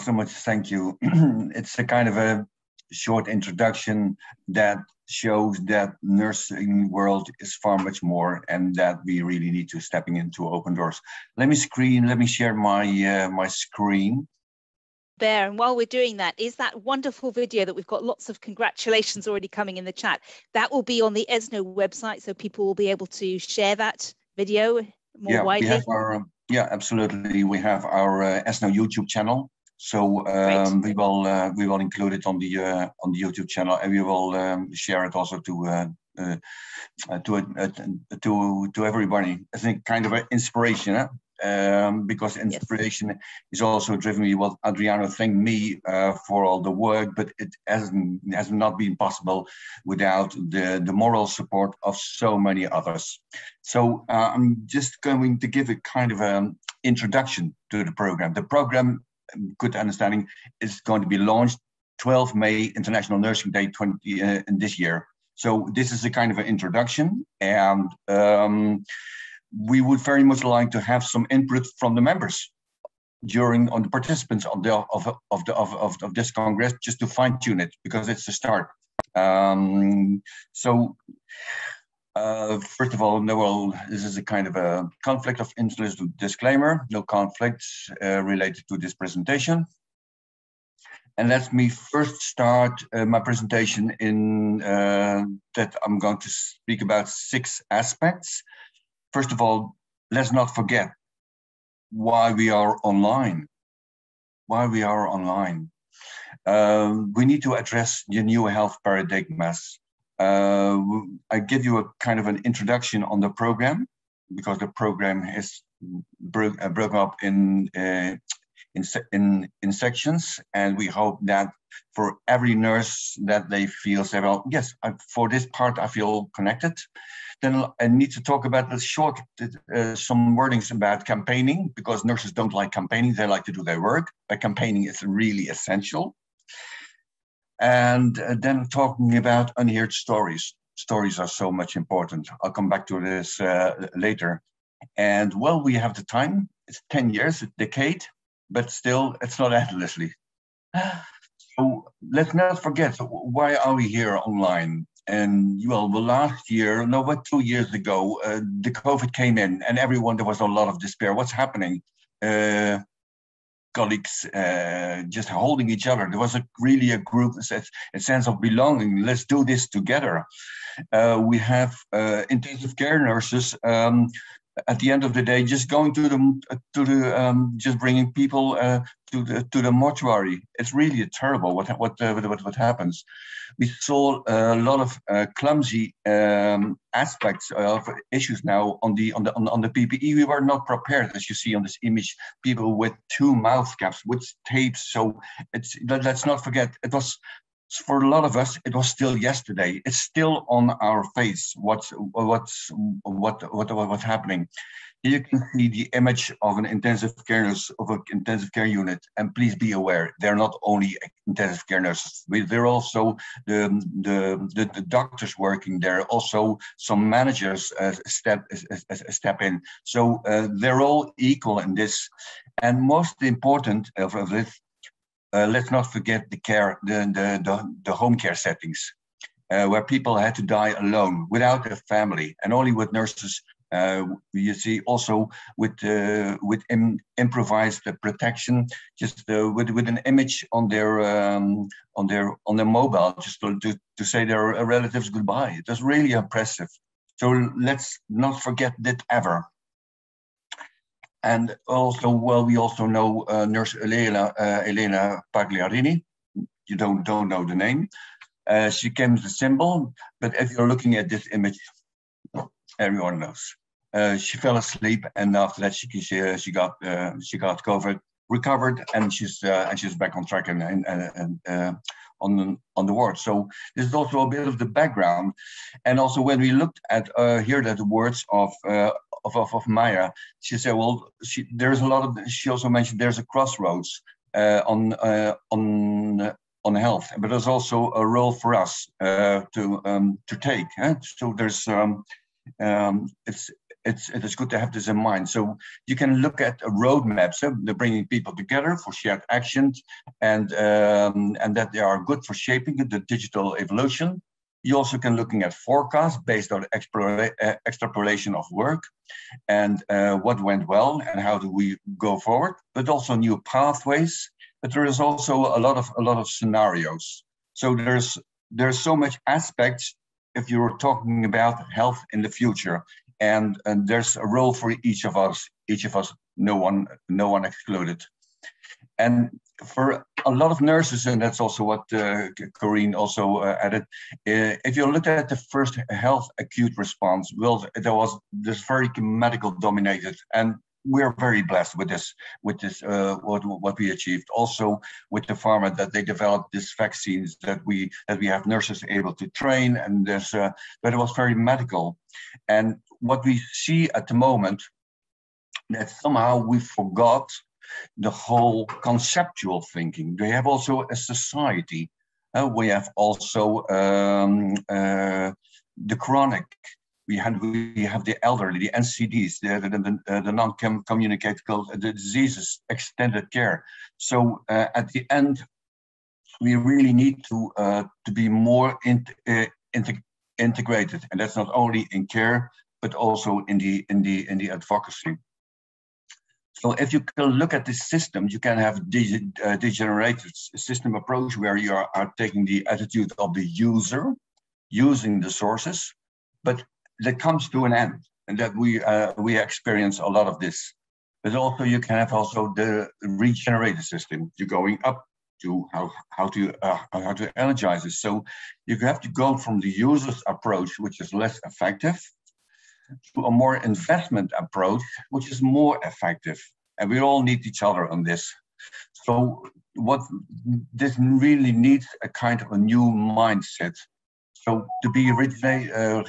So much thank you. [clears throat] it's a kind of a short introduction that shows that nursing world is far much more and that we really need to stepping into open doors. Let me screen, let me share my uh, my screen. There, and while we're doing that, is that wonderful video that we've got lots of congratulations already coming in the chat. That will be on the ESNO website, so people will be able to share that video more yeah, widely. We have our, yeah, absolutely. We have our uh, ESNO YouTube channel so um, we will uh, we will include it on the uh, on the YouTube channel, and we will um, share it also to uh, uh, uh to uh, to to everybody. I think kind of an inspiration, um, because inspiration yes. is also driven me. Well, Adriano thanked me for all the work, but it hasn't has not been possible without the the moral support of so many others. So I'm just going to give a kind of an introduction to the program. The program good understanding, is going to be launched 12 May International Nursing Day 20 uh, in this year. So this is a kind of an introduction, and um, we would very much like to have some input from the members during on the participants of the of, of the of, of, of this congress just to fine tune it because it's a start. Um, so uh, first of all, no, well, this is a kind of a conflict of interest disclaimer, no conflicts uh, related to this presentation. And let me first start uh, my presentation in uh, that I'm going to speak about six aspects. First of all, let's not forget why we are online. Why we are online. Um, we need to address the new health paradigmas uh, I give you a kind of an introduction on the program because the program is bro uh, broken up in, uh, in, in, in sections. And we hope that for every nurse that they feel, say, well, yes, I, for this part, I feel connected. Then I need to talk about the short, uh, some wordings about campaigning because nurses don't like campaigning. They like to do their work, but campaigning is really essential and uh, then talking about unheard stories. Stories are so much important. I'll come back to this uh, later. And well, we have the time. It's 10 years, a decade, but still, it's not endlessly. [sighs] So let's not forget why are we here online? And well, the last year, no, what two years ago, uh, the COVID came in, and everyone there was a lot of despair. What's happening? Uh, colleagues uh, just holding each other. There was a, really a group, a, a sense of belonging. Let's do this together. Uh, we have uh, intensive care nurses um, at the end of the day, just going to the to the um, just bringing people uh, to the to the mortuary. It's really terrible what what uh, what what happens. We saw a lot of uh, clumsy um, aspects of issues now on the on the on, the PPE. We were not prepared, as you see on this image. People with two mouth caps with tapes. So it's let's not forget it was for a lot of us, it was still yesterday. It's still on our face. What's what's what what what what's happening? Here you can see the image of an intensive care nurse of an intensive care unit. And please be aware, they're not only intensive care nurses. They're also the the, the, the doctors working there. Also, some managers uh, step uh, step in. So uh, they're all equal in this. And most important of, of this uh, let's not forget the care, the, the, the, the home care settings, uh, where people had to die alone without a family and only with nurses. Uh, you see also with uh, with Im improvised protection, just uh, with with an image on their um, on their on their mobile, just to, to, to say their relatives goodbye. It was really impressive. So let's not forget that ever. And also, well, we also know uh, Nurse Elena, uh, Elena Pagliarini. You don't, don't know the name. Uh, she came as a symbol, but if you're looking at this image, everyone knows. Uh, she fell asleep, and after that, she she, uh, she got uh, she got COVID, recovered, and she's and she's back on track and and, and on the, on the ward. So this is also a bit of the background, and also when we looked at here that the words of of, of, of Maya, she said, well, she, there's a lot of, she also mentioned there's a crossroads uh, on, uh, on, on health, but there's also a role for us uh, to, um, to take. Eh? So there's, um, um, it's, it's it is good to have this in mind. So you can look at a roadmap. So they're bringing people together for shared actions, and um, and that they are good for shaping the digital evolution. You also can looking at forecasts based on uh, extrapolation of work, and uh, what went well and how do we go forward. But also new pathways. But there is also a lot of a lot of scenarios. So there's there's so much aspects if you're talking about health in the future and, and there's a role for each of us each of us no one no one excluded. And for a lot of nurses and that's also what uh, Corinne also uh, added uh, if you look at the first health acute response well there was this very medical dominated and we're very blessed with this with this uh, what what we achieved. Also with the pharma that they developed these vaccines that we that we have nurses able to train and there's uh, but it was very medical. And what we see at the moment that somehow we forgot the whole conceptual thinking. We have also a society. Uh, we have also um, uh, the chronic we have we have the elderly, the NCDs, the the, the, the non-communicable diseases, extended care. So uh, at the end, we really need to uh, to be more in, uh, integrated, and that's not only in care but also in the in the in the advocacy. So if you can look at this system, you can have de uh, degenerated system approach where you are, are taking the attitude of the user, using the sources, but that comes to an end and that we uh, we experience a lot of this. But also you can have also the regenerated system. You're going up to how how to uh, how to energize it. So you have to go from the user's approach, which is less effective, to a more investment approach, which is more effective. And we all need each other on this. So what this really needs a kind of a new mindset so to be uh,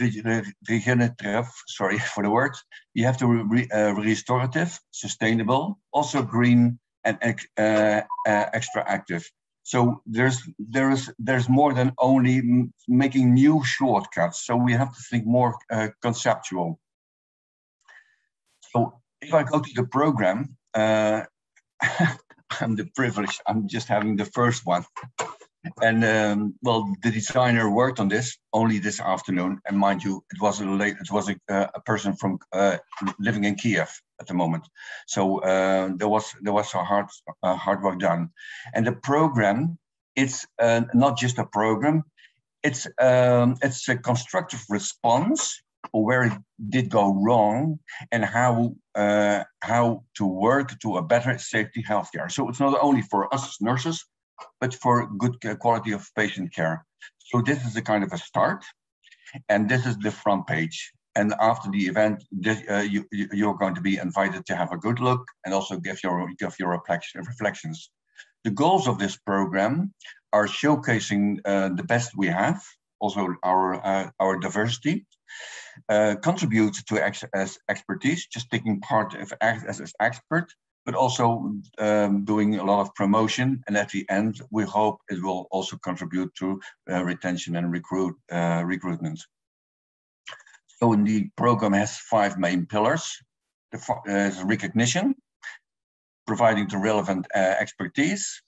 regenerative, sorry [laughs] for the word, you have to be uh, restorative, sustainable, also green and uh, uh, extra active. So there's there is there's more than only making new shortcuts. So we have to think more uh, conceptual. So if I go to the program, uh, [laughs] I'm the privileged. I'm just having the first one. And um, well, the designer worked on this only this afternoon. And mind you, it was a late, it was a, uh, a person from uh, living in Kiev at the moment. So uh, there was there was a hard hard work done. And the program, it's uh, not just a program. It's um, it's a constructive response where it did go wrong and how uh, how to work to a better safety healthcare. So it's not only for us nurses, but for good quality of patient care. So this is a kind of a start, and this is the front page. And after the event, this, uh, you, you're going to be invited to have a good look and also give your give your reflections. The goals of this program are showcasing uh, the best we have, also our uh, our diversity, uh, contribute to ex as expertise, just taking part of as, as expert, but also um, doing a lot of promotion. And at the end, we hope it will also contribute to uh, retention and recruit uh, recruitment. So the program has five main pillars. The uh, recognition, providing the relevant uh, expertise,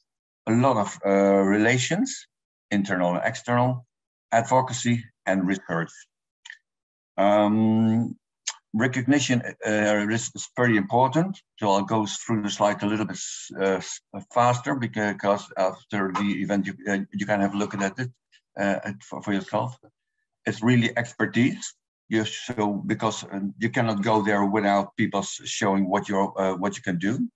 a lot of uh, relations, internal and external, advocacy, and research. Um, recognition uh, is, is, very important. So I'll go through the slide a little bit uh, faster because after the event, you, uh, you can have a look at it uh, for, for, yourself. It's really expertise. You so because uh, you cannot go there without people showing what uh, what you can do.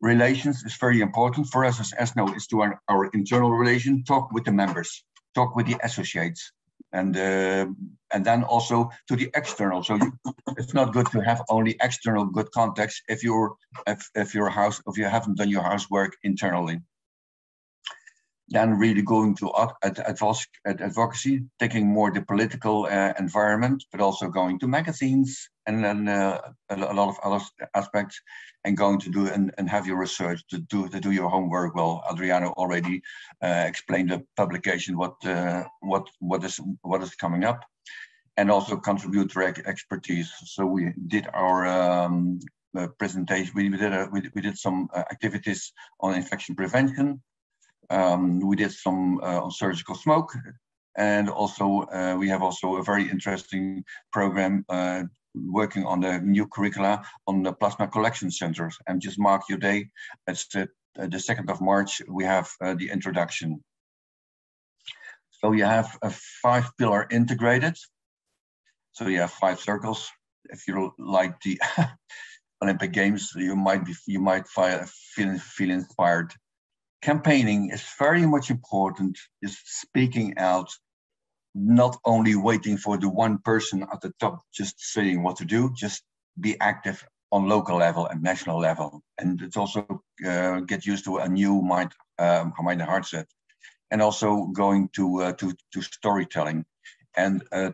Relations is very important for us as ESNO is to our, our internal relation. Talk with the members, talk with the associates, and uh, and then also to the external. So you, it's not good to have only external good contacts if you're if, if your house if you haven't done your housework internally. Then really going to advocacy, taking more the political uh, environment, but also going to magazines and then uh, a, lot of other aspects, and going to do and, and have your research to do to do your homework. Well, Adriano already uh, explained the publication, what uh, what what is what is coming up and also contribute expertise. So we did our um, uh, presentation. We, we did a, we, we, did some uh, activities on infection prevention. Um, we did some uh, on surgical smoke, and also uh, we have also a very interesting program uh, working on the new curricula on the plasma collection centers. And just mark your day. It's the, the second of March. We have the introduction. So you have a five pillar integrated. So you have five circles. If you like the [laughs] Olympic Games, you might be you might feel feel inspired. Campaigning is very much important. Is speaking out, not only waiting for the one person at the top just saying what to do. Just be active on local level and national level, and it's also uh, get used to a new mind um, mind and heart set, and also going to uh, to to storytelling. And uh,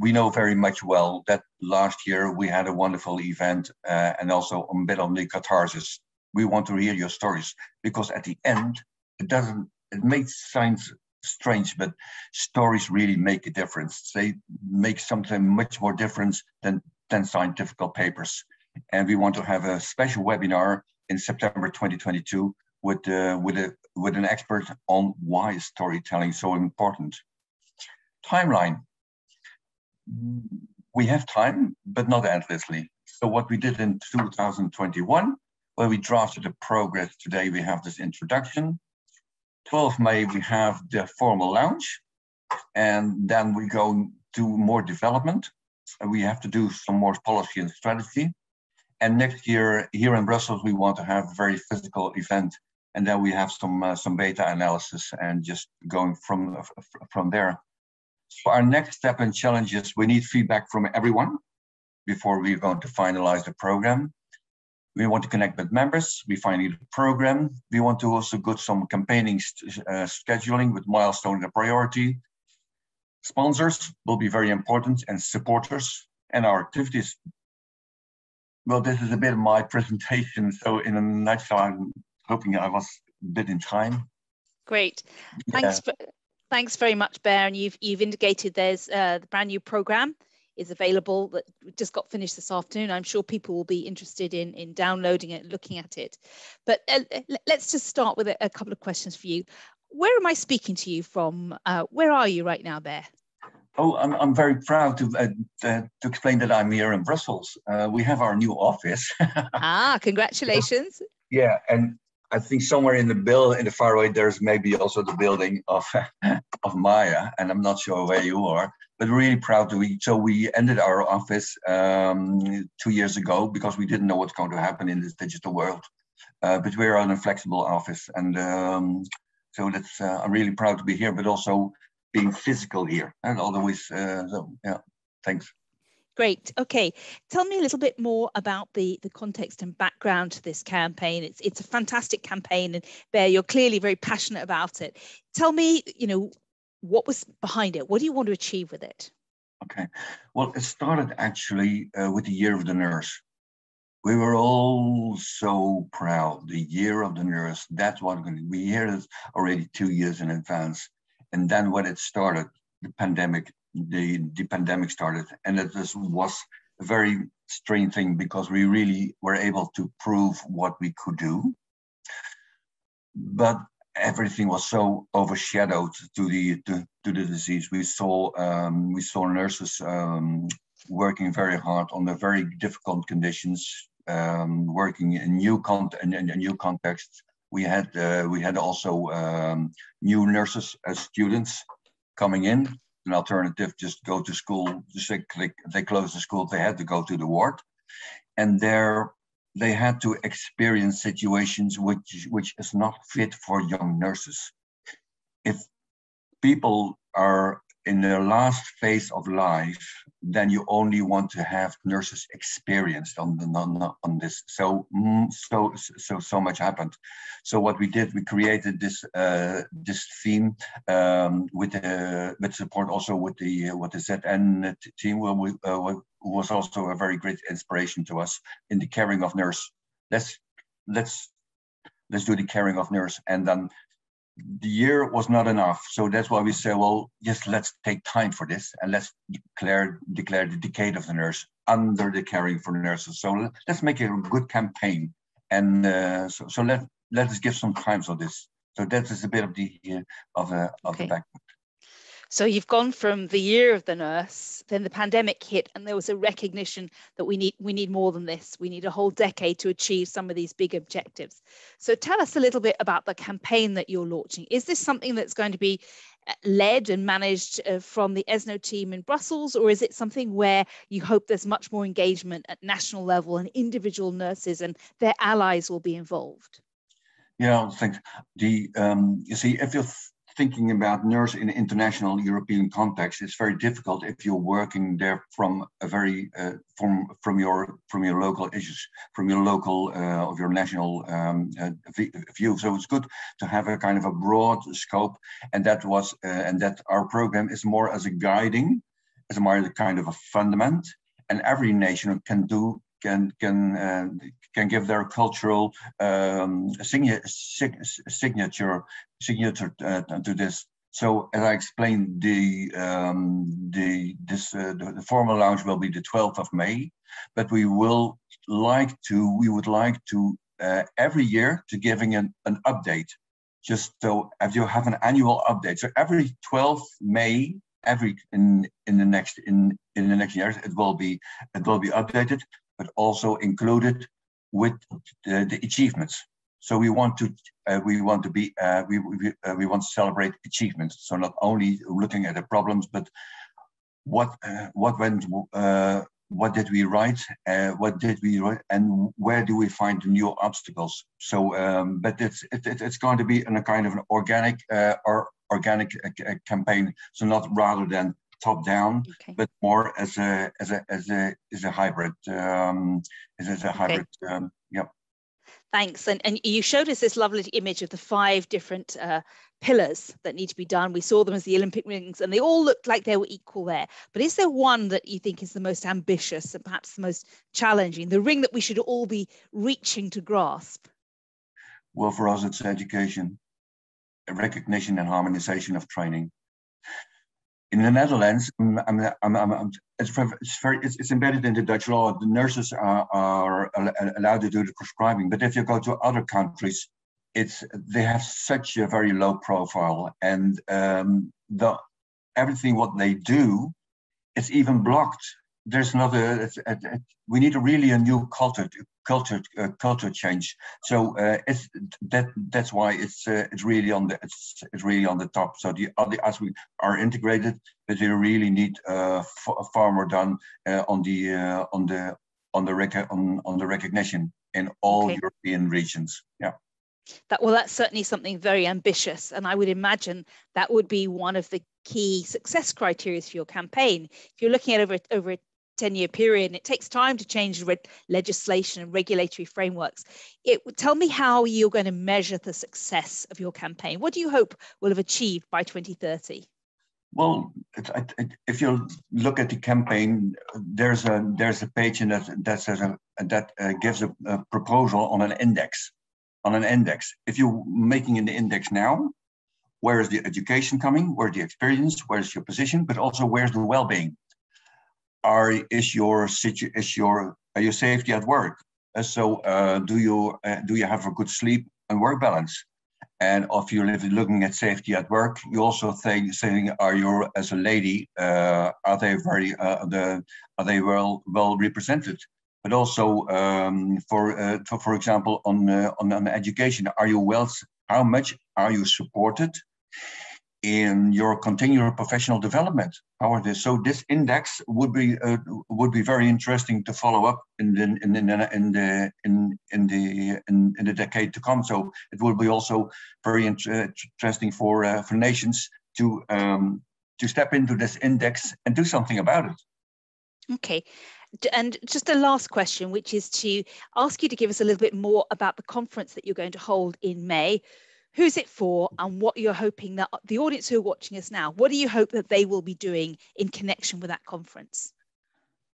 we know very much well that last year we had a wonderful event uh, and also a bit on the catharsis. We want to hear your stories because at the end, it doesn't, it makes science strange, but stories really make a difference. They make something much more difference than, than scientific papers. And we want to have a special webinar in September 2022 with, uh, with, a, with an expert on why is storytelling so important timeline. We have time, but not endlessly. So what we did in 2021, where we drafted the progress, today we have this introduction. 12 May, we have the formal launch, and then we go do more development. We have to do some more policy and strategy. And next year, here in Brussels, we want to have a very physical event. And then we have some uh, some beta analysis and just going from from there. So our next step and challenges, we need feedback from everyone before we're going to finalize the program. We want to connect with members, we find the program. We want to also get some campaigning uh, scheduling with milestone and priority. Sponsors will be very important and supporters and our activities. Well, this is a bit of my [laughs] presentation. So in a nutshell, I'm hoping I was a bit in time. Great. Thanks yeah. for Thanks very much, Ber. And you've, you've indicated there's uh, the brand new program is available that just got finished this afternoon. I'm sure people will be interested in, in downloading it, looking at it. But uh, let's just start with a, a, couple of questions for you. Where am I speaking to you from? Uh, where are you right now, Ber? Oh, I'm, I'm very proud to, uh, to, to explain that I'm here in Brussels. Uh, we have our new office. [laughs] ah, congratulations. yeah, and I think somewhere in the bill in the far away there's maybe also the building of [laughs] of Maya, and I'm not sure where you are, but really proud to be. so we ended our office um, two years ago because we didn't know what's going to happen in this digital world, uh, but we're on a flexible office, and um, so that's uh, I'm really proud to be here, but also being physical here, and always uh, so yeah, thanks. Great. Okay. Tell me a little bit more about the, the context and background to this campaign. It's it's a fantastic campaign, and Ber, you're clearly very passionate about it. Tell me, you know, what was behind it? What do you want to achieve with it? Okay. Well, it started actually uh, with the Year of the Nurse. We were all so proud. The Year of the Nurse. That's what we hear it already two years in advance. And then when it started, the pandemic the, the pandemic started. And it was a very strange thing because we really were able to prove what we could do. But everything was so overshadowed to the to, to the disease. We saw um, we saw nurses um, working very hard the very difficult conditions, um, working in new con in, in, in new contexts. We had uh, we had also um, new nurses as students coming in an alternative, just go to school. Just they, click, they closed the school, they had to go to the ward. And there they had to experience situations which, which is not fit for young nurses. If people are in their last phase of life, then you only want to have nurses experienced on the on, on this. So mm, so so so much happened. So what we did, we created this uh, this theme um, with the with support also with the with the ZN team, who we, uh, was also a very great inspiration to us in the caring of nurse. Let's let's let's do the caring of nurse, and then the year was not enough. So that's why we say, well, yes, let's take time for this and let's declare, declare the decade of the nurse under the caring for nurses. So let's make a good campaign. And uh, so, so let, let us give some time for this. So that is a bit of the, uh, of, uh, of okay. the background. So you've gone from the year of the nurse, then the pandemic hit, and there was a recognition that we need we need more than this. We need a whole decade to achieve some of these big objectives. So tell us a little bit about the campaign that you're launching. Is this something that's going to be uh, led and managed uh, from the ESNO team in Brussels, or is it something where you hope there's much more engagement at national level and individual nurses and their allies will be involved? Yeah, thanks. The um, you see, if you're thinking about nurse in international European context, it's very difficult if you're working there from a very uh, from from your from your local issues, from your local uh, of your national um, uh, view. So it's good to have a kind of a broad scope, and that was uh, and that our program is more as a guiding, as a more kind of a fundament, and every nation can do can can uh, can give their cultural um, signature signature signature uh, to this. So as I explained, the um, the this uh, the, the, formal launch will be the 12th of May, but we will like to we would like to uh, every year to giving an, an update, just so if you have an annual update. So every 12th May, every in in the next in in the next years it will be it will be updated but also included with the, the achievements. So we want to uh, we want to be uh, we we, uh, we want to celebrate achievements. So not only looking at the problems, but what uh, what went uh, what did we write uh, what did we write and where do we find the new obstacles so um, but it's it, it's going to be in a kind of an organic or organic campaign so not rather than top down, okay. but more as a as a as a as a hybrid um, as, as a hybrid. Okay. Um, yep. Thanks. And and you showed us this lovely image of the five different uh, pillars that need to be done. We saw them as the Olympic rings, and they all looked like they were equal there. But is there one that you think is the most ambitious and perhaps the most challenging? The ring that we should all be reaching to grasp. Well, for us, it's education, recognition, and harmonization of training in the Netherlands, I'm, I'm, I'm, it's, very, it's, it's, embedded in the Dutch law. The nurses are, are, allowed to do the prescribing, but if you go to other countries, it's they have such a very low profile, and um, the everything what they do, it's even blocked there's another. It's, it, it, we need a really a new culture, culture, uh, culture change. So uh, it's that. That's why it's uh, it's really on the it's it's really on the top. So the other as we are integrated, but we really need uh, far more done uh, on the uh, on the on the rec- on on the recognition in all okay. European regions. Yeah. That well, that's certainly something very ambitious, and I would imagine that would be one of the key success criteria for your campaign. If you're looking at over over a 10 year period and it takes time to change legislation and regulatory frameworks. It tell me how you're going to measure the success of your campaign. What do you hope will have achieved by 2030 well if you look at the campaign there's a there's a page in that that says a, that uh, gives a, a proposal on an index on an index. If you're making an index now where is the education coming? Where's the experience? Where's your position? But also where's the well-being are is your situ is your your safety at work. Uh, so uh, do you uh, do you have a good sleep and work balance? And if you're looking at safety at work, you also think saying, are you as a lady, uh, are they very uh, the are they well well represented? But also um, for, for for example on on, on education, are you well? How much are you supported? In your continual professional development. How are this? So this index would be uh, would be very interesting to follow up in the in the in the in, in the in, in the decade to come. So it will be also very uh, interesting for uh, for nations to um, to step into this index and do something about it. Okay. And just a last question, which is to ask you to give us a little bit more about the conference that you're going to hold in May who's it for and what you're hoping that the audience who are watching us now what do you hope that they will be doing in connection with that conference?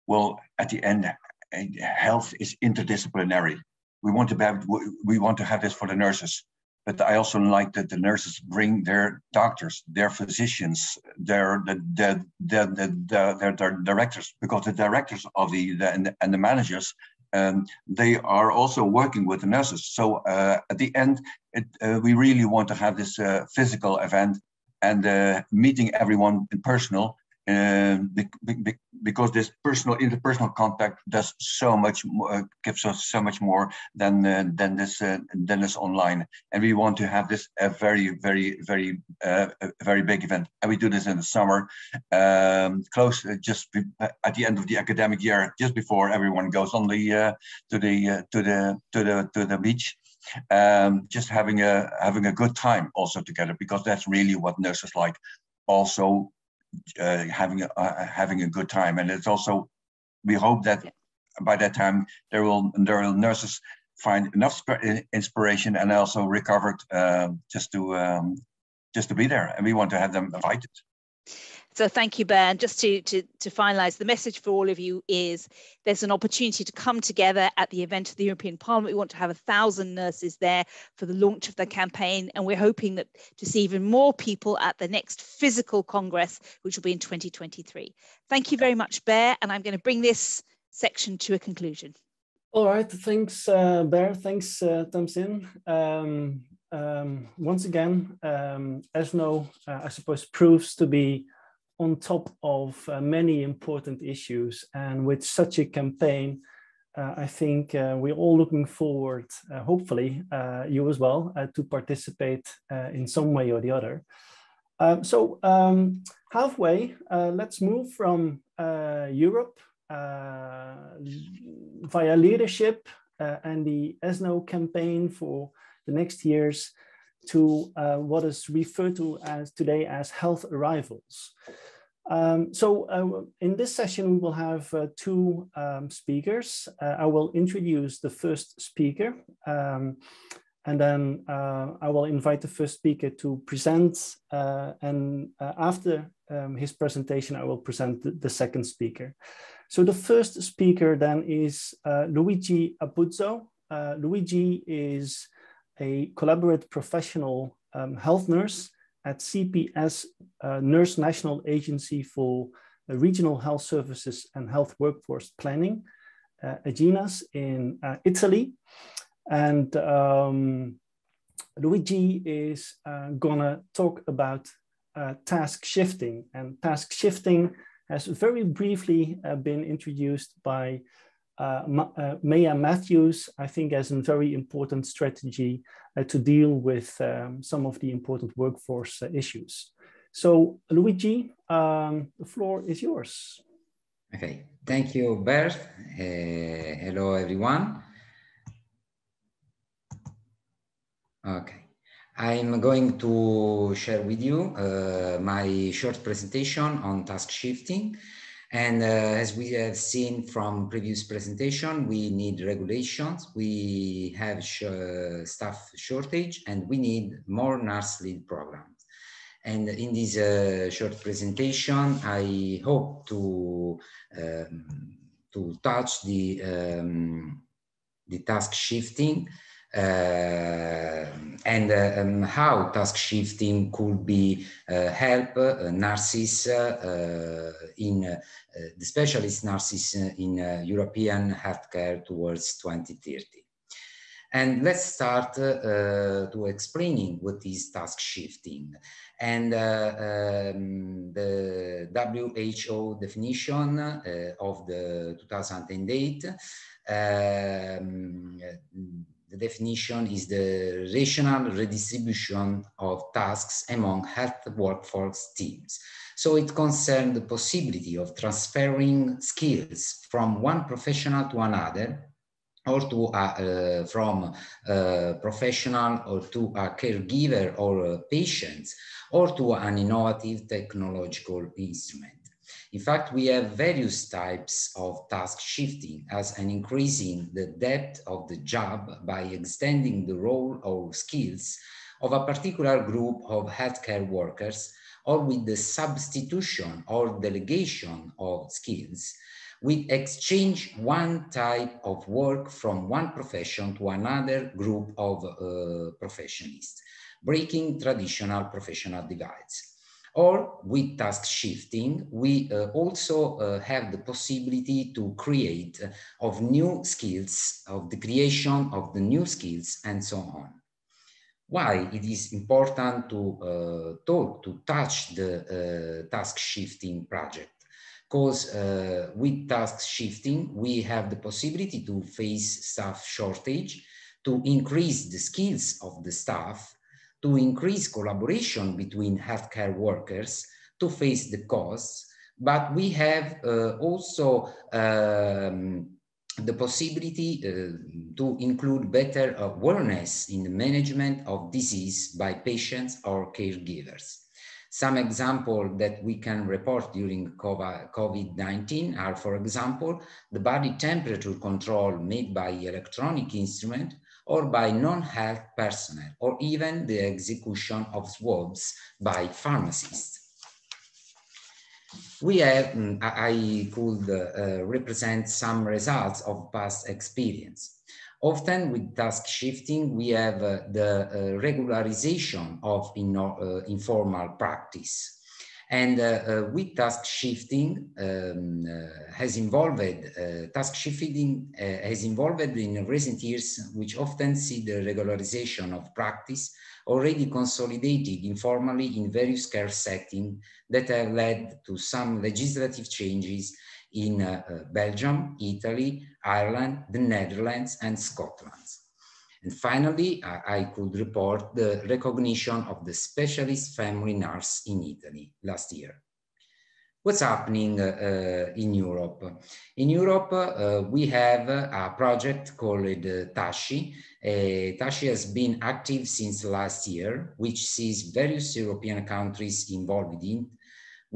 Well at the end eh, health is interdisciplinary. We want to have we want to have this for the nurses. But I also like that the nurses bring their doctors, their physicians, their the the the, the, the their, their, directors, because the directors of the the, and the managers, um, they are also working with the nurses. So uh, at the end, it, uh, we really want to have this uh, physical event and uh, meeting everyone in personal um, because this personal interpersonal contact does so much more, uh, gives us so much more than uh, than this uh, than this online. And we want to have this a very very very uh, very big event. And we do this in the summer um, close uh, just at the end of the academic year just before everyone goes on the uh, to the to the to the to the beach. Um, just having a having a good time also together because that's really what nurses like. Also uh, having a, uh, having a good time. And it's also we hope that yeah. by that time there will there will nurses find enough inspiration and also recovered uh, just to um, just to be there. And we want to have them invited. So thank you, Ben. Just to, to, to finalise, the message for all of you is there's an opportunity to come together at the event of the European Parliament. We want to have a thousand nurses there for the launch of the campaign, and we're hoping that to see even more people at the next physical congress, which will be in 2023. Thank you very much, Ber, and I'm going to bring this section to a conclusion. All right, thanks, uh, Ber. Thanks, uh, Tamsin. Um, um, once again, um, ESNO, uh, I suppose, proves to be on top of uh, many important issues. And with such a campaign, uh, I think uh, we're all looking forward, uh, hopefully uh, you as well, uh, to participate in some way or the other. Um, so um, halfway, let's move from Europe via leadership and the ESNO campaign for the next years to uh, what is referred to as today as health arrivals. Um, so uh, in this session, we will have uh, two um, speakers. Uh, I will introduce the first speaker, um, and then uh, I will invite the first speaker to present. Uh, and after um, his presentation, I will present the, the, second speaker. So the first speaker then is Luigi Apuzzo. Luigi is a collaborate professional um, health nurse at CPS, uh, Nurse National Agency for Regional Health Services and Health Workforce Planning, uh, Agenas in uh, Italy. And um, Luigi is uh, gonna talk about uh, task shifting. And task shifting has very briefly uh, been introduced by uh, uh, Maya Matthews, I think, has a very important strategy uh, to deal with um, some of the important workforce uh, issues. So, Luigi, um, the floor is yours. Okay, thank you, Bert. Uh, hello, everyone. Okay. I'm going to share with you my short presentation on task shifting and uh, as we have seen from previous presentation, we need regulations, we have sh staff shortage, and we need more nurse lead programs. And in this uh, short presentation, I hope to um, to touch the um, the task shifting and uh, um, how task shifting could be uh, help nurses in the specialist nurses in European healthcare towards 2030. And let's start uh, to explaining what is task shifting. And uh, um, the WHO definition uh, of the 2008 um, the definition is the rational redistribution of tasks among health workforce teams. So it concerns the possibility of transferring skills from one professional to another or to uh, from a professional or to a caregiver or a patient or to an innovative technological instrument. In fact, we have various types of task shifting as an increasing the depth of the job by extending the role or skills of a particular group of healthcare workers or with the substitution or delegation of skills we exchange one type of work from one profession to another group of uh, professionals, breaking traditional professional divides. Or with task shifting, we uh, also uh, have the possibility to create uh, of new skills, of the creation of the new skills and so on. Why it is important to uh, talk, to touch the uh, task shifting project? Because uh, with task shifting, we have the possibility to face staff shortage, to increase the skills of the staff, to increase collaboration between healthcare workers to face the costs, but we have uh, also um, the possibility uh, to include better awareness in the management of disease by patients or caregivers. Some examples that we can report during COVID-19 are, for example, the body temperature control made by electronic instrument or by non-health personnel, or even the execution of swabs by pharmacists. We have, mm, I could uh, represent some results of past experience. Often with task shifting, we have uh, the uh, regularization of in, uh, informal practice. And uh, uh, with task shifting um, uh, has involved, task shifting has involved in recent years, which often see the regularization of practice already consolidated informally in various care settings that have led to some legislative changes in uh, Belgium, Italy, Ireland, the Netherlands, and Scotland. And finally, I, I could report the recognition of the specialist family nurse in Italy last year. What's happening uh, in Europe? In Europe, uh, we have a project called uh, TASHI. Uh, TASHI has been active since last year, which sees various European countries involved in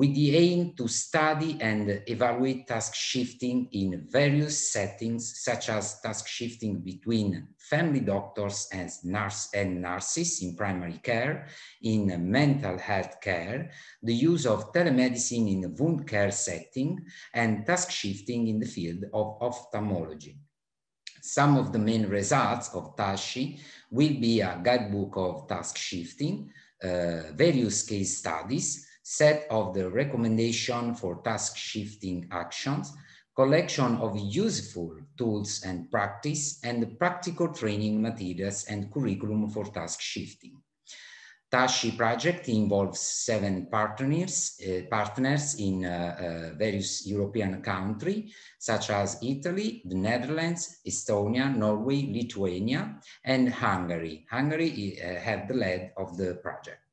with the aim to study and evaluate task shifting in various settings, such as task shifting between family doctors and, nurse and nurses in primary care, in mental health care, the use of telemedicine in wound care setting, and task shifting in the field of ophthalmology. Some of the main results of TASHI will be a guidebook of task shifting, uh, various case studies, set of the recommendation for task shifting actions, collection of useful tools and practice, and practical training materials and curriculum for task shifting. TASHI project involves seven partners, uh, partners in uh, uh, various European countries, such as Italy, the Netherlands, Estonia, Norway, Lithuania, and Hungary. Hungary had the lead of the project.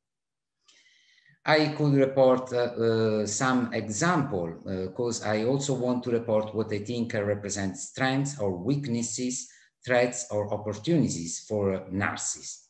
I could report uh, uh, some example because uh, I also want to report what I think represents strengths or weaknesses, threats or opportunities for nurses.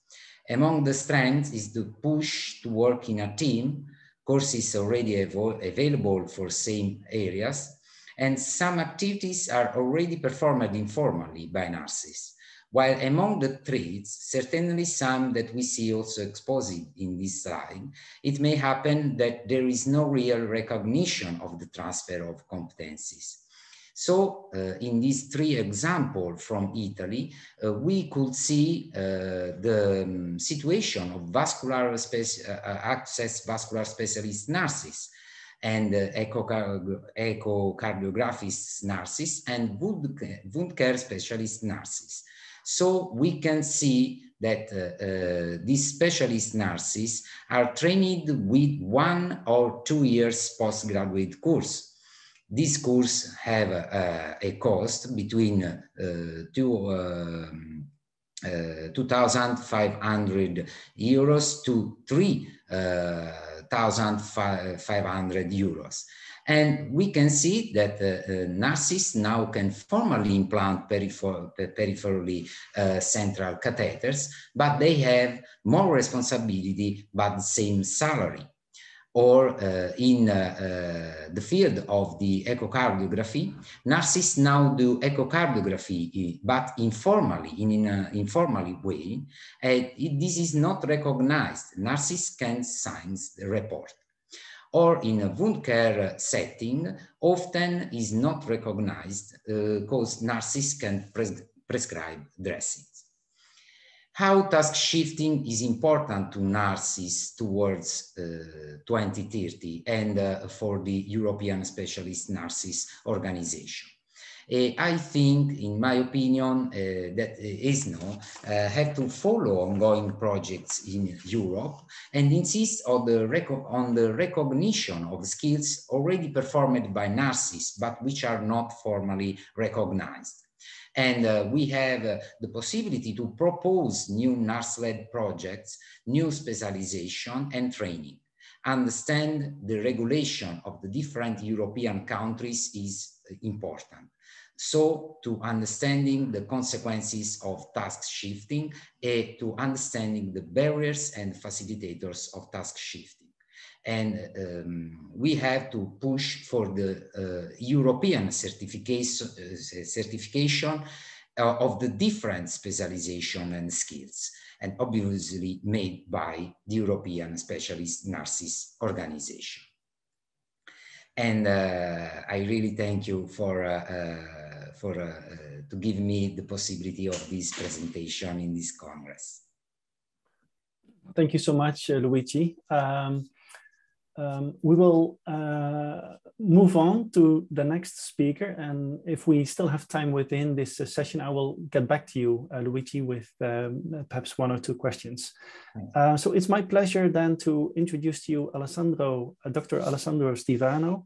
Among the strengths is the push to work in a team, courses already available for same areas, and some activities are already performed informally by nurses. While among the traits, certainly some that we see also exposed in this slide, it may happen that there is no real recognition of the transfer of competencies. So uh, in these three examples from Italy, uh, we could see uh, the um, situation of vascular uh, uh, access vascular specialist nurses and uh, echocardiographists nurses and wound care specialist nurses. So we can see that uh, uh, these specialist nurses are trained with one or two years postgraduate course. This course have uh, a cost between uh, two, um, uh, 2,500 euros to 3,500 euros. And we can see that uh, uh, nurses now can formally implant peripher peripherally uh, central catheters, but they have more responsibility but the same salary. Or uh, in uh, uh, the field of the echocardiography, nurses now do echocardiography, but informally, in an informal way. And this is not recognized. Nurses can sign the report. Or in a wound care setting often is not recognized because uh, nurses can pres prescribe dressings. How task shifting is important to nurses towards uh, 2030 and uh, for the European Specialist Nurses Organization. Uh, I think, in my opinion, uh, that ESNO uh, have to follow ongoing projects in Europe and insist on the, on the recognition of skills already performed by nurses, but which are not formally recognized. And uh, we have uh, the possibility to propose new nurse-led projects, new specialization and training. Understand the regulation of the different European countries is important so to understanding the consequences of task shifting and to understanding the barriers and facilitators of task shifting. And um, we have to push for the uh, European certification, uh, certification uh, of the different specialization and skills, and obviously made by the European Specialist Nurses Organization. And uh, I really thank you for uh, uh, for uh, uh, to give me the possibility of this presentation in this Congress. Thank you so much, uh, Luigi. Um, um, we will uh, move on to the next speaker. And if we still have time within this uh, session, I will get back to you, uh, Luigi, with um, perhaps one or two questions. so it's my pleasure then to introduce to you Alessandro, Dr. Alessandro Stievano,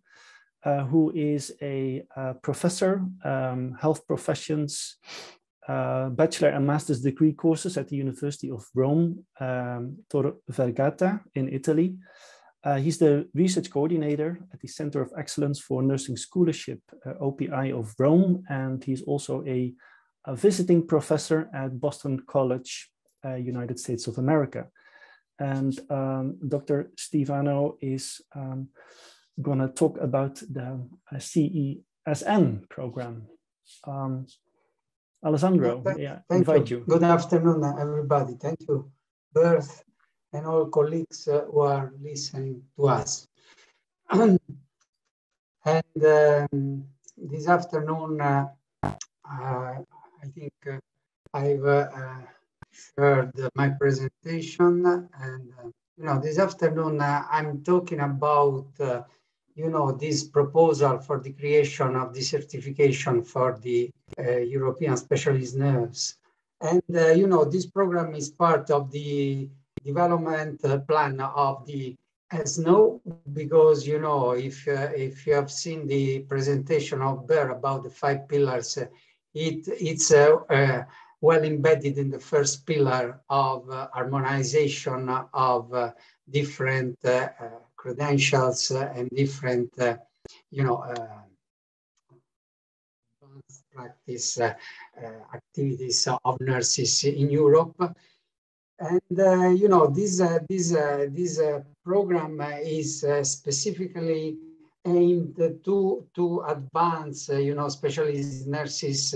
uh, who is a, uh, professor, um, health professions, uh, bachelor and master's degree courses at the University of Rome, um, Tor Vergata in Italy. Uh, he's the research coordinator at the Center of Excellence for Nursing Scholarship, uh, OPI of Rome, and he's also a, a visiting professor at Boston College, uh, United States of America. And um, Dr. Stievano is um, going to talk about the uh, CESN program. Um, Alessandro, thank, yeah, thank invite you. you. Good afternoon, everybody. Thank you, Bert, and all colleagues uh, who are listening to us. [clears throat] and um, this afternoon, uh, uh, I think uh, I've uh, shared my presentation, and you know, this afternoon I'm talking about you know, this proposal for the creation of the certification for the uh, European specialist nurse. And, uh, you know, this program is part of the development uh, plan of the ESNO, because, you know, if, uh, if you have seen the presentation of Ber about the five pillars, uh, it, it's uh, well embedded in the first pillar of harmonization of different credentials uh, and different, uh, you know, uh, practice activities of nurses in Europe. And, you know, this, this, this program is specifically aimed to, to advance, you know, specialist nurses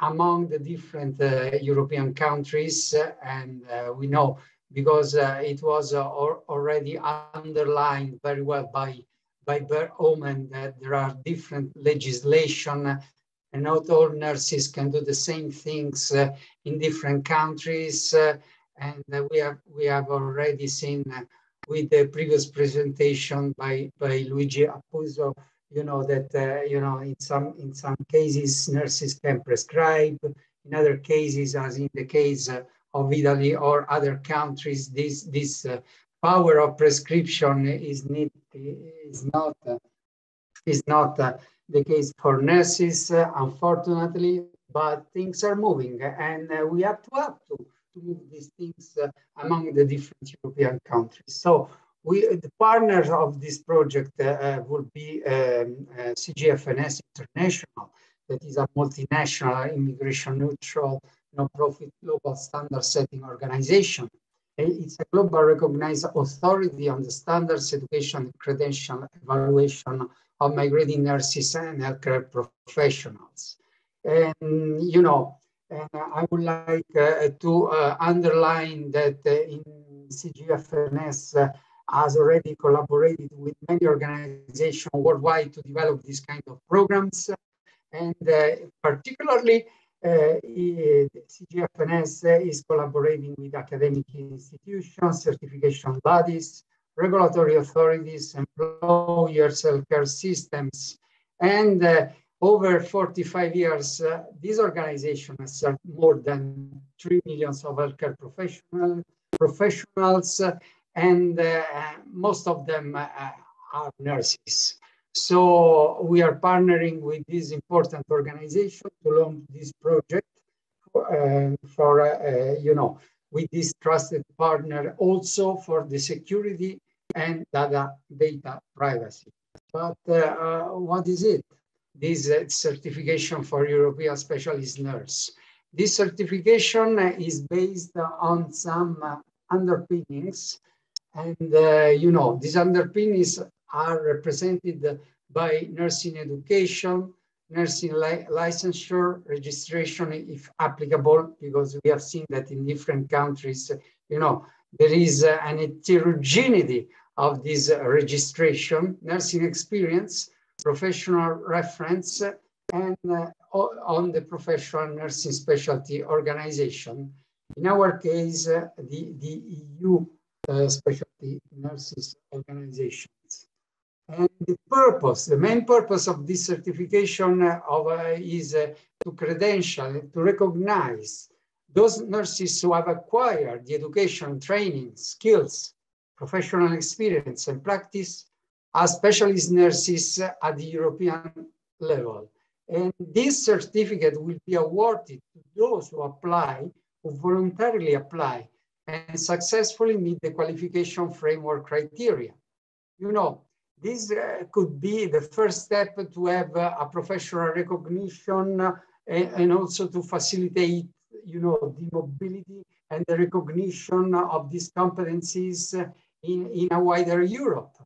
among the different uh, European countries. Uh, and uh, we know because uh, it was uh, already underlined very well by, by Oomen that there are different legislation and not all nurses can do the same things uh, in different countries. Uh, and uh, we, have, we have already seen uh, with the previous presentation by, by Luigi Apuzzo, you know, that, you know, in some, in some cases, nurses can prescribe. In other cases, as in the case of Italy or other countries, this, this uh, power of prescription is, need, is not, uh, is not uh, the case for nurses, uh, unfortunately, but things are moving and uh, we have to help to, to move these things uh, among the different European countries. So we, the partners of this project will be um, CGFNS International, that is a multinational immigration neutral non-profit global standard setting organization. It's a global recognized authority on the standards, education, credential evaluation of migrating nurses and healthcare professionals. And, you know, I would like uh, to uh, underline that uh, in CGFNS, uh, has already collaborated with many organizations worldwide to develop these kind of programs. And uh, particularly, CGFNS is collaborating with academic institutions, certification bodies, regulatory authorities, employers, healthcare systems, and uh, over 45 years, uh, this organization has served more than 3 million of healthcare professional, professionals, uh, and uh, most of them uh, are nurses. So we are partnering with this important organization to launch this project for, uh, for uh, you know, with this trusted partner also for the security and data, data privacy. But what is it? this uh, certification for European specialist nurse. This certification is based on some uh, underpinnings and uh, you know, these underpinnings are represented by nursing education, nursing li licensure, registration if applicable, because we have seen that in different countries, you know, there is uh, an heterogeneity of this uh, registration, nursing experience, professional reference and uh, on the professional nursing specialty organization. In our case, uh, the, the EU uh, specialty nurses organizations. And the purpose, the main purpose of this certification of, uh, is uh, to credential, to recognize those nurses who have acquired the education, training, skills, professional experience and practice as specialist nurses at the European level. And this certificate will be awarded to those who apply, who voluntarily apply, and successfully meet the qualification framework criteria. You know, this uh, could be the first step to have uh, a professional recognition uh, and also to facilitate, you know, the mobility and the recognition of these competencies in, in a wider Europe.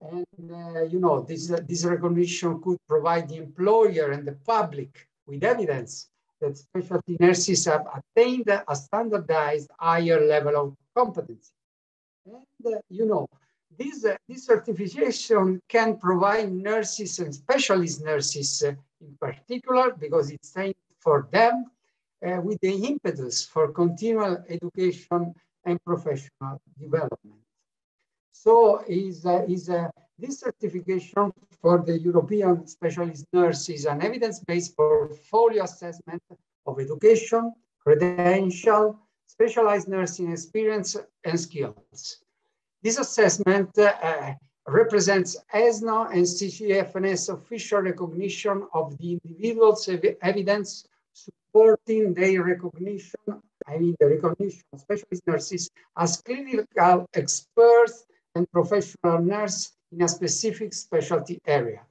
And, uh, you know, this, this recognition could provide the employer and the public with evidence that specialty nurses have attained a standardized higher level of competency. And, uh, you know, this, uh, this certification can provide nurses and specialist nurses uh, in particular, because it's aimed for them uh, with the impetus for continual education and professional development. So is, uh, is uh, this certification for the European specialist nurse is an evidence-based portfolio assessment of education, credential, specialized nursing experience, and skills. This assessment uh, represents ESNO and CGFNS official recognition of the individual's ev evidence supporting their recognition, I mean the recognition of specialist nurses as clinical experts and professional nurse in a specific specialty area.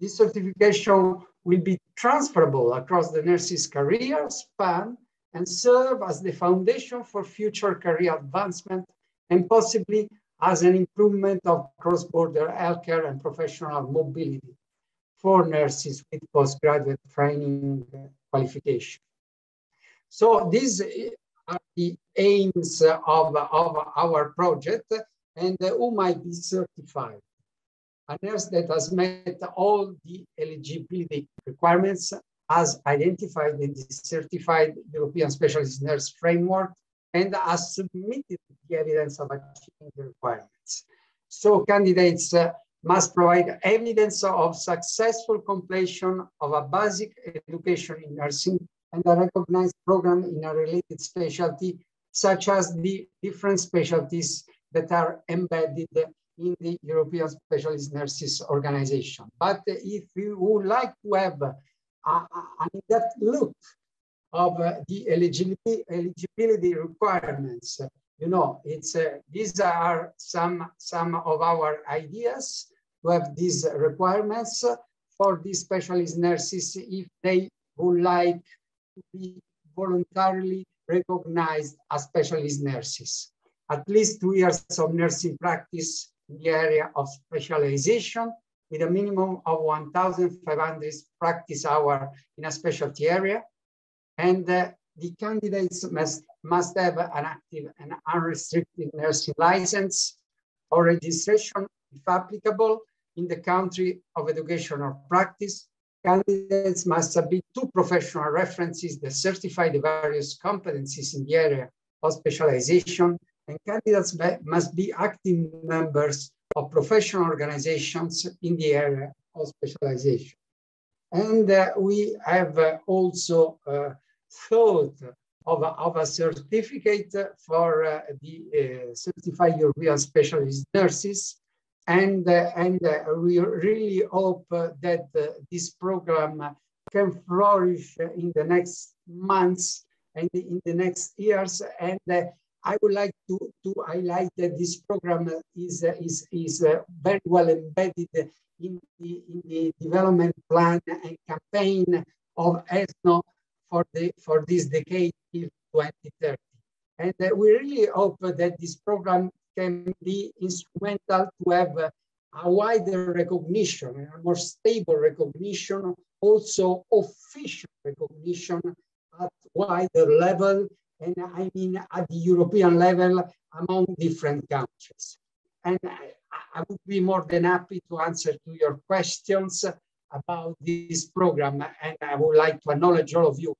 This certification will be transferable across the nurse's career span and serve as the foundation for future career advancement and possibly as an improvement of cross-border healthcare and professional mobility for nurses with postgraduate training qualification. So these are the aims of, of our project and who might be certified. A nurse that has met all the eligibility requirements as identified in the certified European specialist nurse framework and has submitted the evidence of achieving the requirements. So candidates uh, must provide evidence of successful completion of a basic education in nursing and a recognized program in a related specialty, such as the different specialties that are embedded in the European Specialist Nurses Organization. But if you would like to have a, an in-depth look of uh, the eligibility, eligibility requirements, you know, it's uh, these are some, some of our ideas to have these requirements for these specialist nurses if they would like to be voluntarily recognized as specialist nurses at least two years of nursing practice in the area of specialization with a minimum of 1,500 practice hour in a specialty area. And uh, the candidates must, must have an active and unrestricted nursing license or registration, if applicable, in the country of education or practice. Candidates must submit two professional references that certify the various competencies in the area of specialization, and candidates must be active members of professional organizations in the area of specialization. And uh, we have uh, also uh, thought of a, of a certificate for the certified European specialist nurses. And, and we really hope that this program can flourish in the next months and in the next years. And I would like to, to highlight that this program is, is, is very well embedded in the, in the development plan and campaign of ESNO for, the, for this decade till 2030. And uh, we really hope that this program can be instrumental to have uh, a wider recognition, a more stable recognition, also official recognition at wider level, and I mean at the European level among different countries. And I, I would be more than happy to answer to your questions about this program. And I would like to acknowledge all of you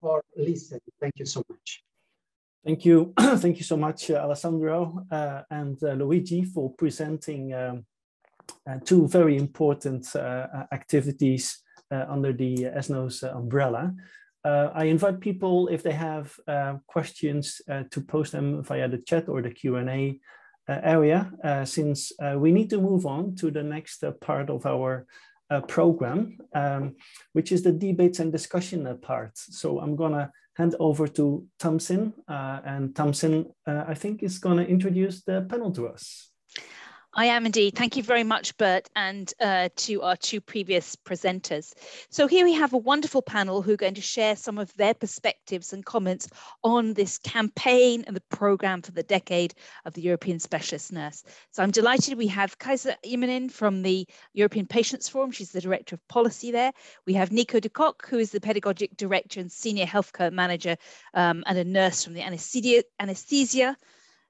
for listening. Thank you so much. Thank you. [clears throat] Thank you so much, uh, Alessandro uh, and uh, Luigi for presenting um, uh, two very important uh, activities uh, under the ESNO's umbrella. I invite people, if they have questions, to post them via the chat or the Q&A area, since we need to move on to the next part of our uh, program, um, which is the debates and discussion uh, part. So I'm gonna hand over to uh, and uh, I think, is gonna introduce the panel to us. I am indeed. Thank you very much, Bert, and uh, to our two previous presenters. So here we have a wonderful panel who are going to share some of their perspectives and comments on this campaign and the programme for the decade of the European Specialist Nurse. So I'm delighted we have Kaisa Immonen from the European Patients Forum. She's the Director of Policy there. We have Nico de Kock, who is the Pedagogic Director and Senior Healthcare Manager um, and a nurse from the anesthesia, anesthesia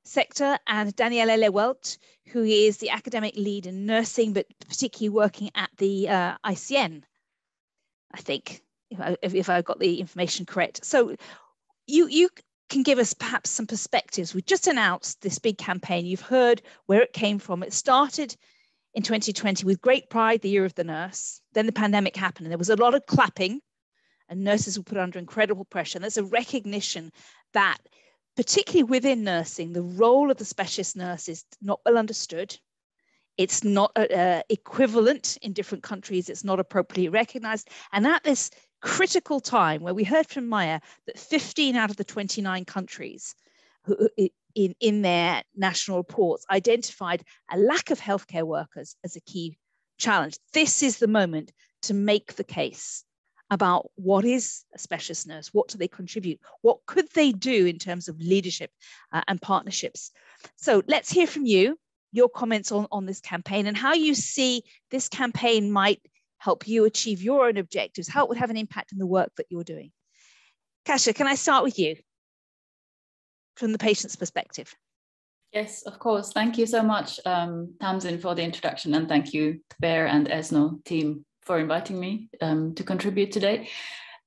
sector, and Daniela Lehwaldt, who is the academic lead in nursing, but particularly working at the uh, ICN, I think, if I, if I got the information correct. So you, you can give us perhaps some perspectives. We just announced this big campaign. You've heard where it came from. It started in 2020 with great pride, the year of the nurse. Then the pandemic happened and there was a lot of clapping and nurses were put under incredible pressure. And there's a recognition that particularly within nursing, the role of the specialist nurse is not well understood. It's not uh, uh, equivalent in different countries. It's not appropriately recognized. And at this critical time where we heard from Maya that 15 out of the 29 countries in, in their national reports identified a lack of healthcare workers as a key challenge, this is the moment to make the case about what is a nurse, what do they contribute, what could they do in terms of leadership uh, and partnerships. So let's hear from you, your comments on, on this campaign and how you see this campaign might help you achieve your own objectives, how it would have an impact in the work that you're doing. Kaisa, can I start with you from the patient's perspective? Yes, of course. Thank you so much, um, Tamsin, for the introduction, and thank you, to Ber and ESNO team for inviting me um, to contribute today.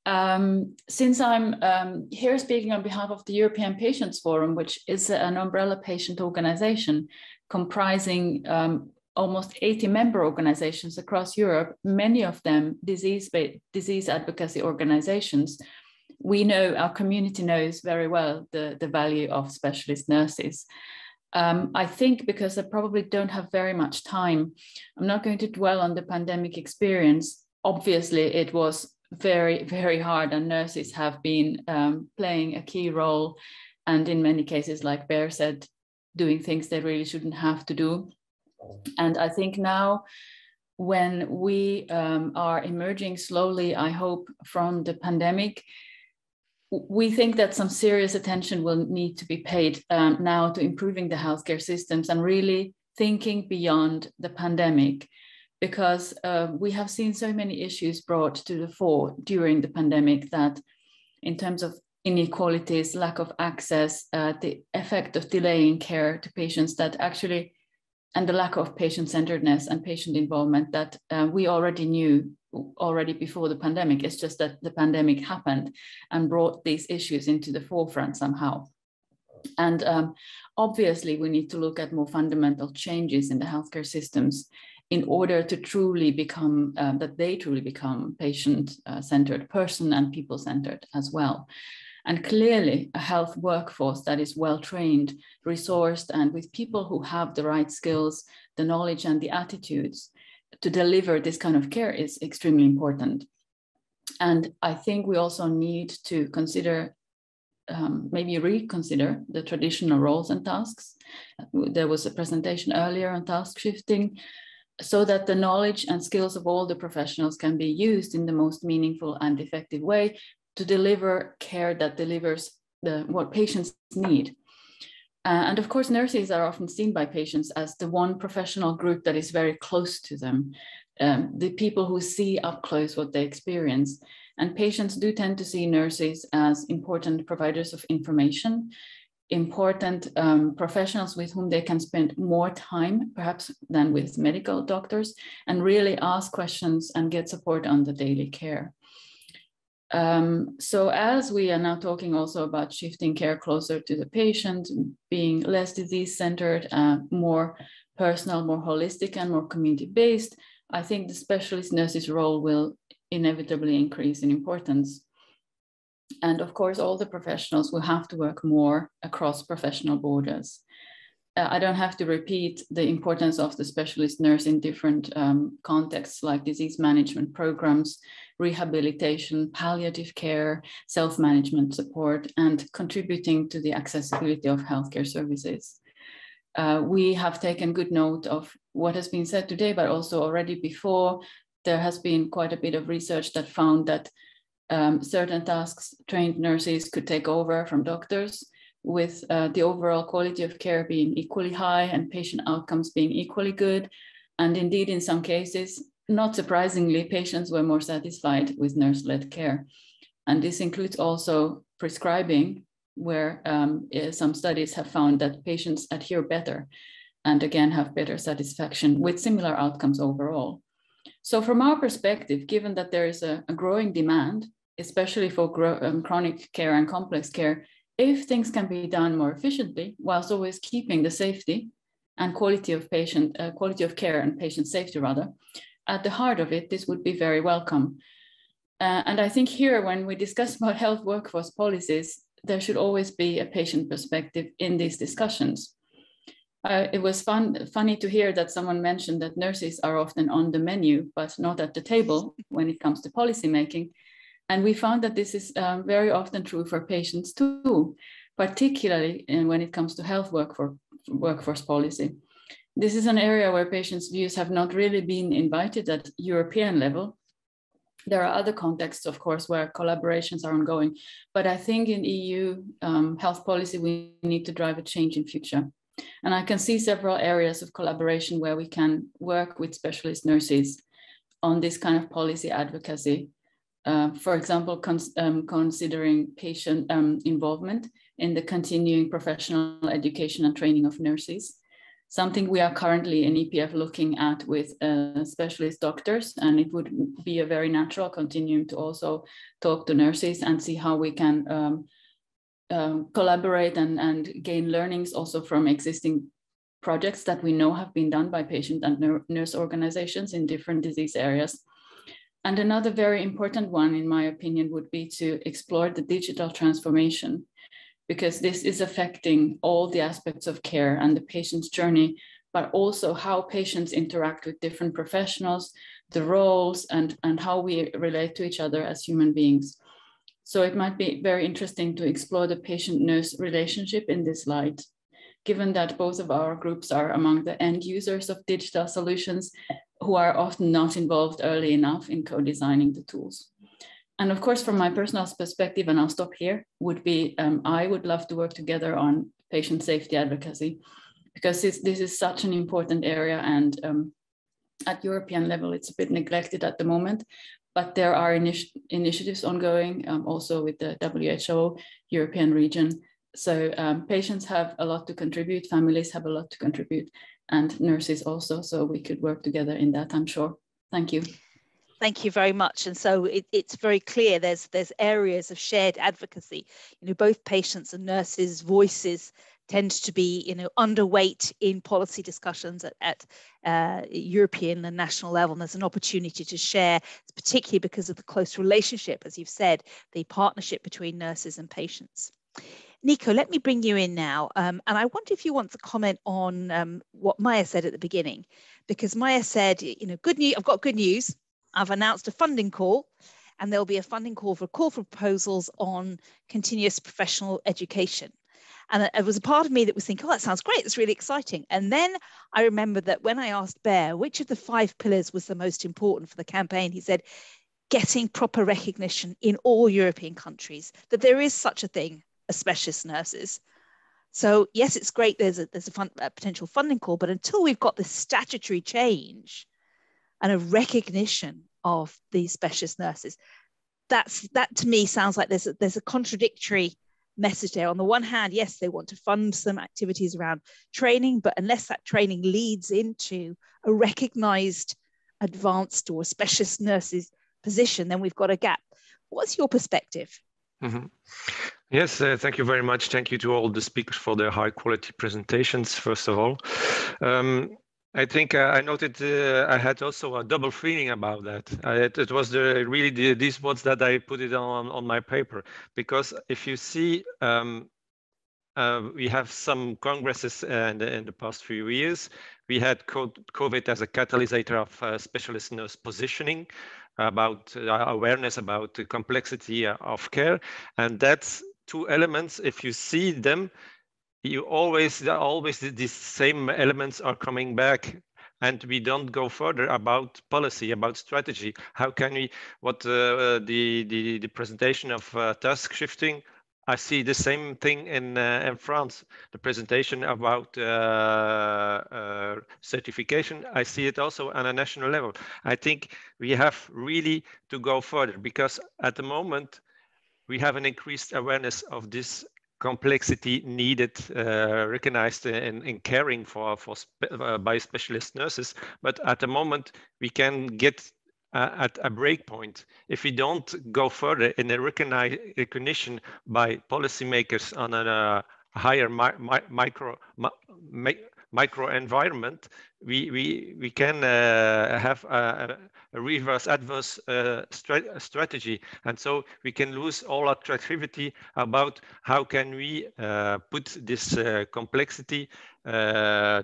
Um, since I'm um, here speaking on behalf of the European Patients Forum, which is an umbrella patient organization comprising um, almost 80 member organizations across Europe, many of them disease, disease advocacy organizations, we know, our community knows very well the, the value of specialist nurses. Um, I think because I probably don't have very much time, I'm not going to dwell on the pandemic experience. Obviously, it was very, [laughs] very hard, and nurses have been um, playing a key role. And in many cases, like Ber said, doing things they really shouldn't have to do. And I think now, when we um, are emerging slowly, I hope, from the pandemic, we think that some serious attention will need to be paid um, now to improving the healthcare systems and really thinking beyond the pandemic because uh, we have seen so many issues brought to the fore during the pandemic that in terms of inequalities lack of access uh, the effect of delaying care to patients that actually and the lack of patient-centeredness and patient involvement that uh, we already knew already before the pandemic. It's just that the pandemic happened and brought these issues into the forefront somehow. And um, obviously, we need to look at more fundamental changes in the healthcare systems in order to truly become, uh, that they truly become patient-centered person and people-centered as well. And clearly, a health workforce that is well trained, resourced, and with people who have the right skills, the knowledge, and the attitudes to deliver this kind of care is extremely important. And I think we also need to consider, um, maybe reconsider the traditional roles and tasks. There was a presentation earlier on task shifting so that the knowledge and skills of all the professionals can be used in the most meaningful and effective way to deliver care that delivers the, what patients need. Uh, and of course, nurses are often seen by patients as the one professional group that is very close to them, um, the people who see up close what they experience. And patients do tend to see nurses as important providers of information, important um, professionals with whom they can spend more time, perhaps, than with medical doctors, and really ask questions and get support on the daily care. Um, so as we are now talking also about shifting care closer to the patient, being less disease-centered, uh, more personal, more holistic, and more community-based, I think the specialist nurse's role will inevitably increase in importance. And of course, all the professionals will have to work more across professional borders. Uh, I don't have to repeat the importance of the specialist nurse in different um, contexts like disease management programs, rehabilitation, palliative care, self-management support, and contributing to the accessibility of healthcare services. Uh, we have taken good note of what has been said today, but also already before, there has been quite a bit of research that found that um, certain tasks trained nurses could take over from doctors with uh, the overall quality of care being equally high and patient outcomes being equally good. And indeed, in some cases, not surprisingly, patients were more satisfied with nurse-led care. And this includes also prescribing, where um, eh, some studies have found that patients adhere better and again have better satisfaction with similar outcomes overall. So from our perspective, given that there is a, a growing demand, especially for um, chronic care and complex care, if things can be done more efficiently, whilst always keeping the safety and quality of patient, uh, quality of care and patient safety rather, at the heart of it, this would be very welcome. Uh, and I think here, when we discuss [laughs] about health workforce policies, there should always be a patient perspective in these discussions. Uh, it was fun, funny to hear that someone mentioned that nurses are often on the menu, but not at the table when it comes to policy making. And we found that this is um, very often true for patients too, particularly when it comes to health workforce, workforce policy. This is an area where patients' views have not really been invited at European level. There are other contexts, of course, where collaborations are ongoing, but I think in EU um, health policy, we need to drive a change in future. And I can see several areas of collaboration where we can work with specialist nurses on this kind of policy advocacy. Uh, for example, cons um, considering patient um, involvement in the continuing professional education and training of nurses, something we are currently in EPF looking at with uh, specialist doctors, and it would be a very natural continuum to also talk to nurses and see how we can um, um, collaborate and, and gain learnings also from existing projects that we know have been done by patient and nurse organizations in different disease areas. And another very important one, in my opinion, would be to explore the digital transformation because this is affecting all the aspects of care and the patient's journey, but also how patients interact with different professionals, the roles, and, and how we relate to each other as human beings. So it might be very interesting to explore the patient-nurse relationship in this light, given that both of our groups are among the end users of digital solutions who are often not involved early enough in co-designing the tools. And of course, from my personal perspective, and I'll stop here, would be um, I would love to work together on patient safety advocacy because this, this is such an important area and um, at European level, it's a bit neglected at the moment, but there are initi initiatives ongoing um, also with the WHO European region so um, patients have a lot to contribute, families have a lot to contribute, and nurses also. So we could work together in that, I'm sure. Thank you. Thank you very much. And so it, it's very clear there's there's areas of shared advocacy. You know, both patients and nurses' voices tend to be you know underweight in policy discussions at, at uh, European and national level. And there's an opportunity to share, particularly because of the close relationship, as you've said, the partnership between nurses and patients. Nico, let me bring you in now. Um, and I wonder if you want to comment on um, what Maya said at the beginning, because Maya said, you know, good news, I've got good news. I've announced a funding call and there'll be a funding call for call for proposals on continuous professional education. And it was a part of me that was thinking, oh, that sounds great. That's really exciting. And then I remember that when I asked Ber which of the five pillars was the most important for the campaign, he said, getting proper recognition in all European countries that there is such a thing as specialist nurses. So yes, it's great. There's a there's a, fun, a potential funding call, but until we've got this statutory change and a recognition of these specialist nurses, that's that to me sounds like there's a, there's a contradictory message there. On the one hand, yes, they want to fund some activities around training, but unless that training leads into a recognized advanced or specialist nurses position, then we've got a gap. What's your perspective? Mm-hmm. Yes, uh, thank you very much. Thank you to all the speakers for their high quality presentations, first of all. Um, I think uh, I noted uh, I had also a double feeling about that. I, it, it, was the, really the, these words that I put it on, on my paper. Because if you see, um, uh, we have some congresses uh, in the, in the, past few years. We had COVID as a catalyst of uh, specialist nurse positioning about awareness about the complexity of care. And that's two elements, if you see them, you always, always these same elements are coming back and we don't go further about policy, about strategy. How can we, what uh, the, the, the presentation of uh, task shifting, I see the same thing in, uh, in France, the presentation about uh, uh, certification. I see it also on a national level. I think we have really to go further because at the moment, we have an increased awareness of this complexity needed, uh, recognized in, in caring for, for uh, by specialist nurses. But at the moment, we can get uh, at a break point if we don't go further in a recognition by policymakers on a, uh, higher mi mi micro mi micro environment, we we we can uh, have a, a, reverse adverse uh, strategy, and so we can lose all attractivity about how can we uh, put this uh, complexity uh,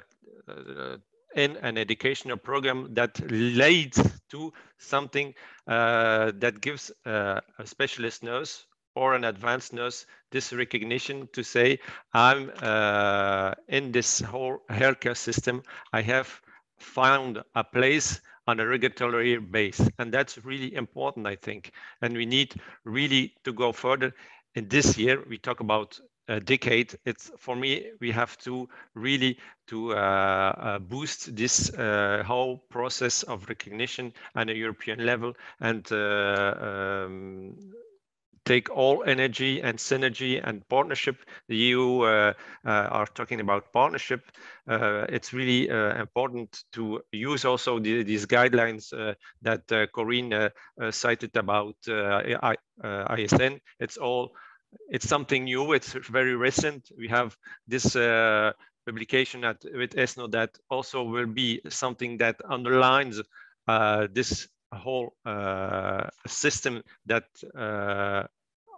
in an educational program that leads to something uh, that gives a specialist nurse or an advanced nurse this recognition to say i'm uh, in this whole healthcare system. I have found a place on a regulatory base. And that's really important i think. And we need really to go further. In this year we talk about a decade. It's for me we have to really to uh, uh, boost this uh, whole process of recognition at a european level. And uh, um, take all energy and synergy and partnership. The EU uh, uh, are talking about partnership. Uh, it's really uh, important to use also the, these guidelines uh, that uh, Corinne cited about ICN. It's all, it's something new. It's very recent. We have this publication at, with ESNO that also will be something that underlines this whole uh, system that uh,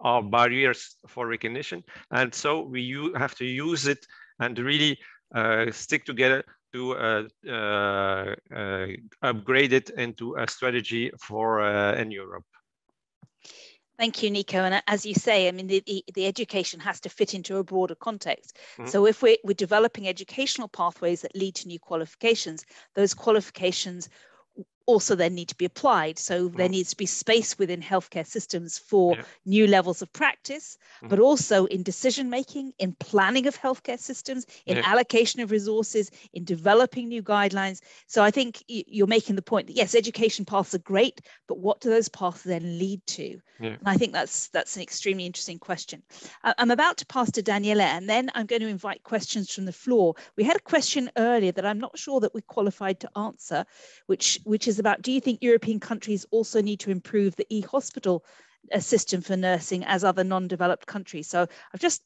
are barriers for recognition. And so we have to use it and really uh, stick together to uh, uh, uh upgrade it into a strategy for uh, in Europe. Thank you, Nico. And as you say, I mean, the, the, the education has to fit into a broader context. Mm -hmm. So if we're, we're developing educational pathways that lead to new qualifications, those qualifications also then need to be applied. So there needs to be space within healthcare systems for yeah. new levels of practice, mm. but also in decision making, in planning of healthcare systems, in yeah. allocation of resources, in developing new guidelines. So I think you're making the point that yes, education paths are great, but what do those paths then lead to? Yeah. And I think that's that's an extremely interesting question. I'm about to pass to Daniela, and then I'm going to invite questions from the floor. We had a question earlier that I'm not sure that we're qualified to answer, which which is about do you think European countries also need to improve the e-hospital uh, system for nursing as other non-developed countries. So I've just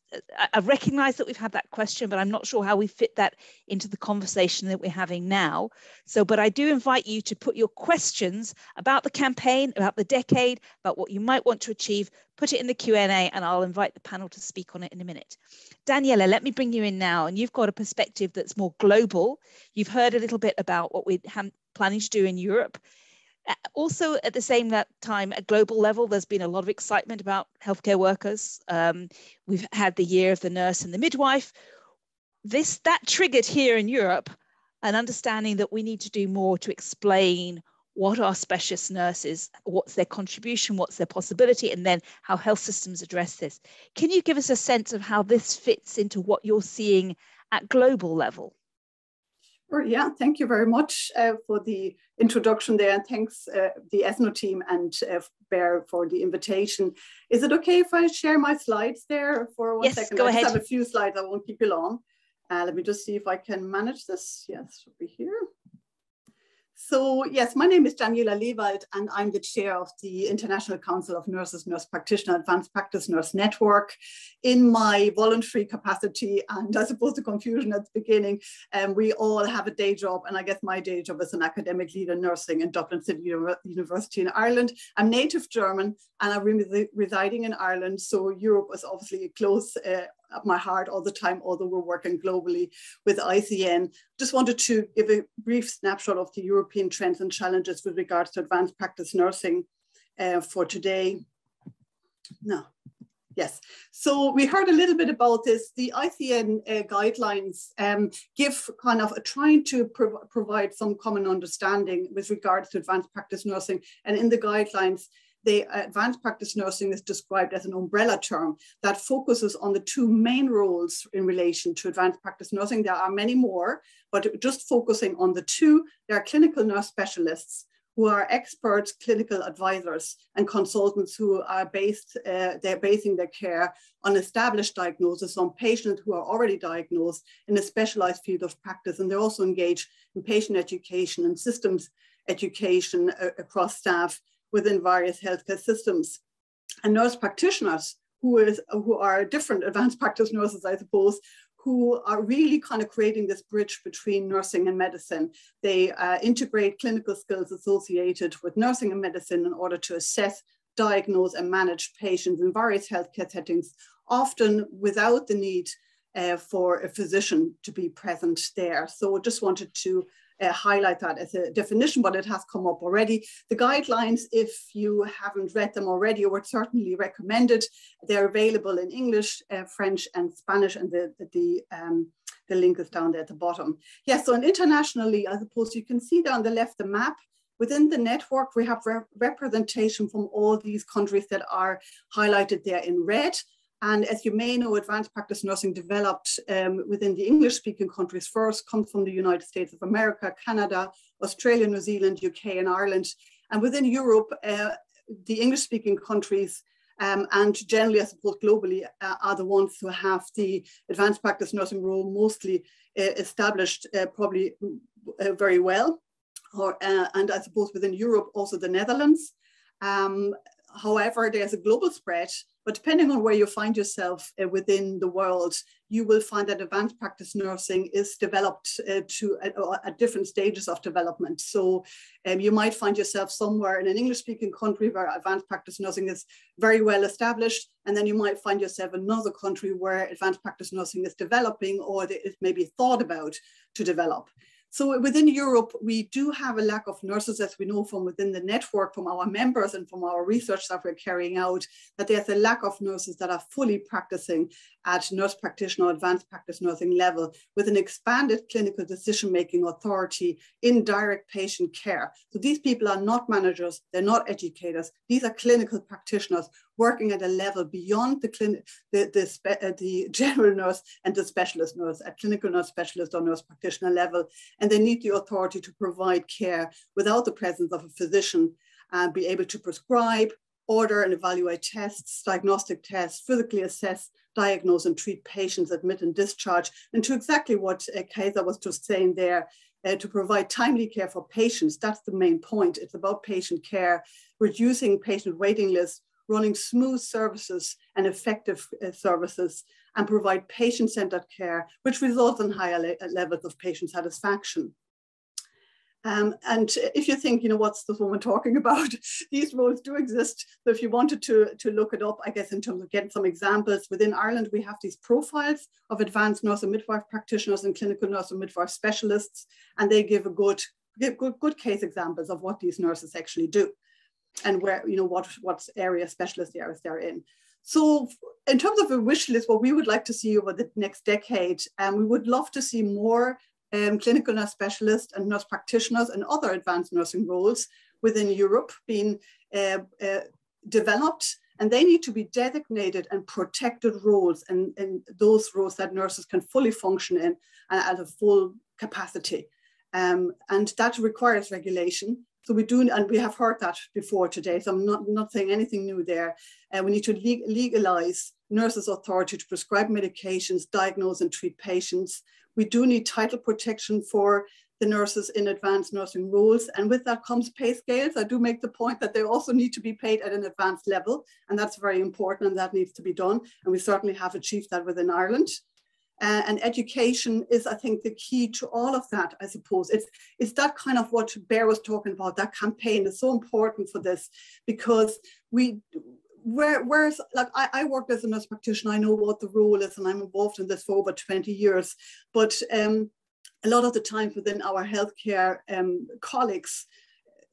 I've recognized that we've had that question, but I'm not sure how we fit that into the conversation that we're having now. So, but I do invite you to put your questions about the campaign, about the decade, about what you might want to achieve, put it in the Q&A and I'll invite the panel to speak on it in a minute. Daniela, let me bring you in now and you've got a perspective that's more global. You've heard a little bit about what we're planning to do in Europe. Also at the same time at global level there's been a lot of excitement about healthcare workers. Um, we've had the year of the nurse and the midwife. This that triggered here in europe an understanding that we need to do more to explain what are specialist nurses what's their contribution what's their possibility and then how health systems address this. Can you give us a sense of how this fits into what you're seeing at global level Sure, yeah, thank you very much uh, for the introduction there, and thanks uh, the ESNO team and uh, Ber for the invitation. Is it okay if I share my slides there for one yes, second? go I ahead. have a few slides, I won't keep you long. Uh, let me just see if I can manage this. Yes, should be here. So yes, my name is Daniela Lehwaldt and I'm the chair of the International Council of Nurses, Nurse Practitioner Advanced Practice Nurse Network. In my voluntary capacity, and I suppose the confusion at the beginning, um, we all have a day job and I guess my day job is an academic leader in nursing in Dublin City University in Ireland. I'm native German and I'm re residing in Ireland, so Europe is obviously a close uh, at my heart all the time, although we're working globally with ICN. Just wanted to give a brief snapshot of the European trends and challenges with regards to advanced practice nursing uh, for today. No, yes. So we heard a little bit about this. The ICN uh, guidelines um, give kind of trying to prov provide some common understanding with regards to advanced practice nursing. And in the guidelines, the advanced practice nursing is described as an umbrella term that focuses on the two main roles in relation to advanced practice nursing. There are many more, but just focusing on the two, there are clinical nurse specialists who are experts, clinical advisors, and consultants who are based, uh, they're basing their care on established diagnosis on patients who are already diagnosed in a specialized field of practice. And they're also engaged in patient education and systems education uh, across staff within various healthcare systems. And nurse practitioners, who, is, who are different advanced [laughs] practice nurses, I suppose, who are really kind of creating this bridge between nursing and medicine. They uh, integrate clinical skills associated with nursing and medicine in order to assess, diagnose, and manage patients in various healthcare settings, often without the need uh, for a physician to be present there. So just wanted to uh, highlight that as a definition, but it has come up already. The guidelines, if you haven't read them already, would certainly recommend it. They're available in English, uh, French, and Spanish, and the, the, um, the link is down there at the bottom. Yes, yeah, so internationally, I suppose you can see down the left the map. Within the network, we have re representation from all these countries that are highlighted there in red. And as you may know, advanced practice nursing developed um, within the English speaking countries first, comes from the United States of America, Canada, Australia, New Zealand, UK, and Ireland. And within Europe, uh, the English speaking countries um, and generally, I suppose globally, uh, are the ones who have the advanced practice nursing role mostly uh, established, uh, probably uh, very well. Or, uh, and I suppose within Europe, also the Netherlands. Um, however, there's a global spread but depending on where you find yourself uh, within the world, you will find that advanced practice nursing is developed uh, to uh, at different stages of development. So um, you might find yourself somewhere in an English speaking country where advanced practice nursing is very well established. And then you might find yourself in another country where advanced practice nursing is developing or it may be thought about to develop. So within Europe, we do have a lack of nurses, as we know from within the network, from our members and from our research that we're carrying out, that there's a lack of nurses that are fully practicing at nurse practitioner or advanced practice nursing level with an expanded clinical decision-making authority in direct patient care. So these people are not managers, they're not educators. These are clinical practitioners working at a level beyond the clinic, the, the, uh, the [laughs] general nurse and the specialist nurse, at clinical nurse specialist or nurse practitioner level. And they need the authority to provide care without the presence of a physician and be able to prescribe, order and evaluate tests, diagnostic tests, physically assess, diagnose and treat patients, admit and discharge, and to exactly what uh, Kaisa was just saying there, uh, to provide timely care for patients. That's the main point. It's about patient care, reducing patient waiting lists, running smooth services and effective uh, services and provide patient-centered care, which results in higher le levels of patient satisfaction. Um, and if you think, you know, what's this woman talking [laughs] about? These roles do exist. So if you wanted to, to look it up, I guess in terms of getting some examples, within Ireland, we have these profiles of advanced nurse and midwife practitioners and clinical nurse and midwife specialists, and they give a good, give good, good case examples of what these nurses actually do and where, you know, what, what area specialist areas they're in. So in terms of a wish list, what we would like to see over the next decade, um, we would love to see more um, clinical nurse specialists and nurse practitioners and other advanced nursing roles within Europe being uh, uh, developed and they need to be designated and protected roles and, those roles that nurses can fully function in and at a full capacity. Um, and that requires regulation. So we do, and we have heard that before today, so I'm not, not saying anything new there. Uh, we need to le legalize nurses' authority to prescribe medications, diagnose and treat patients. We do need title protection for the nurses in advanced nursing roles. And with that comes pay scales. I do make the point that they also need to be paid at an advanced level. And that's very important and that needs to be done. And we certainly have achieved that within Ireland. Uh, and education is, I think, the key to all of that, I suppose. It's, it's that kind of what Ber was talking about, that campaign is so important for this because we, where, whereas like I, I worked as a nurse practitioner, I know what the role is and I'm involved in this for over 20 years, but um, a lot of the time within our healthcare um, colleagues,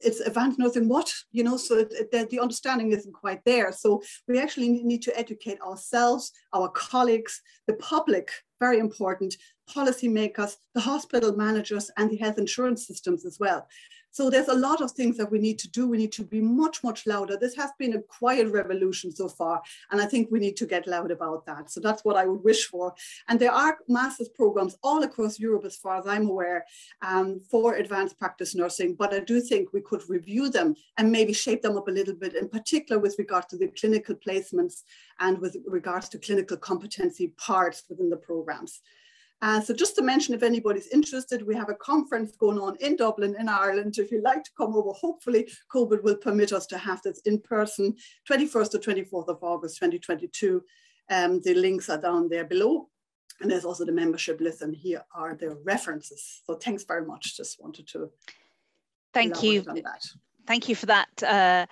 it's advanced nursing what you know so it, it, the, the understanding isn't quite there. So we actually need to educate ourselves our colleagues the public very important policymakers the hospital managers and the health insurance systems as well so there's a lot of things that we need to do. We need to be much, much louder. This has been a quiet revolution so far, and I think we need to get loud about that. So that's what I would wish for. And there are master's programs all across Europe, as far as I'm aware, um, for advanced practice nursing, but I do think we could review them and maybe shape them up a little bit, in particular with regard to the clinical placements and with regards to clinical competency parts within the programs. Uh, so just to mention, if anybody's interested, we have a conference going on in Dublin, in Ireland. If you'd like to come over, hopefully COVID will permit us to have this in person, 21st to 24th of August, 2022. Um, the links are down there below. And there's also the membership list and here are the references. So thanks very much. Just wanted to Thank you. Thank you for that, uh,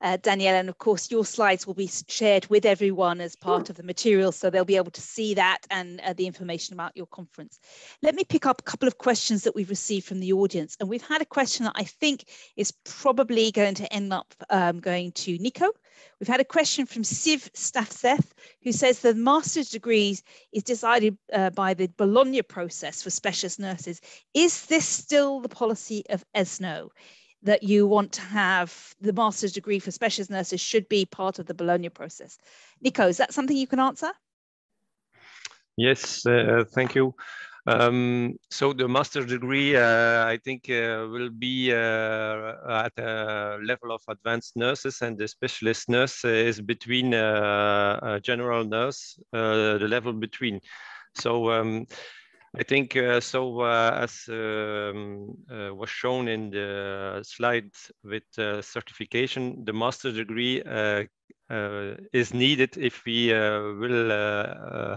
uh, Danielle. And of course, your slides will be shared with everyone as part of the material, so they'll be able to see that and uh, the information about your conference. Let me pick up a couple of questions that we've received from the audience. And we've had a question that I think is probably going to end up um, going to Nico. We've had a question from Siv Stafseth, who says the master's degrees is decided uh, by the Bologna process for specialist nurses. Is this still the policy of ESNO? That you want to have the master's degree for specialist nurses should be part of the Bologna process. Nico, is that something you can answer? Yes, uh, thank you. Um, so the master's degree, uh, I think, uh, will be uh, at a level of advanced nurses, and the specialist nurse is between uh, a general nurse, uh, the level between. So um, I think uh, so. Uh, as um, uh, was shown in the slide with uh, certification, the master degree uh, uh, is needed if we will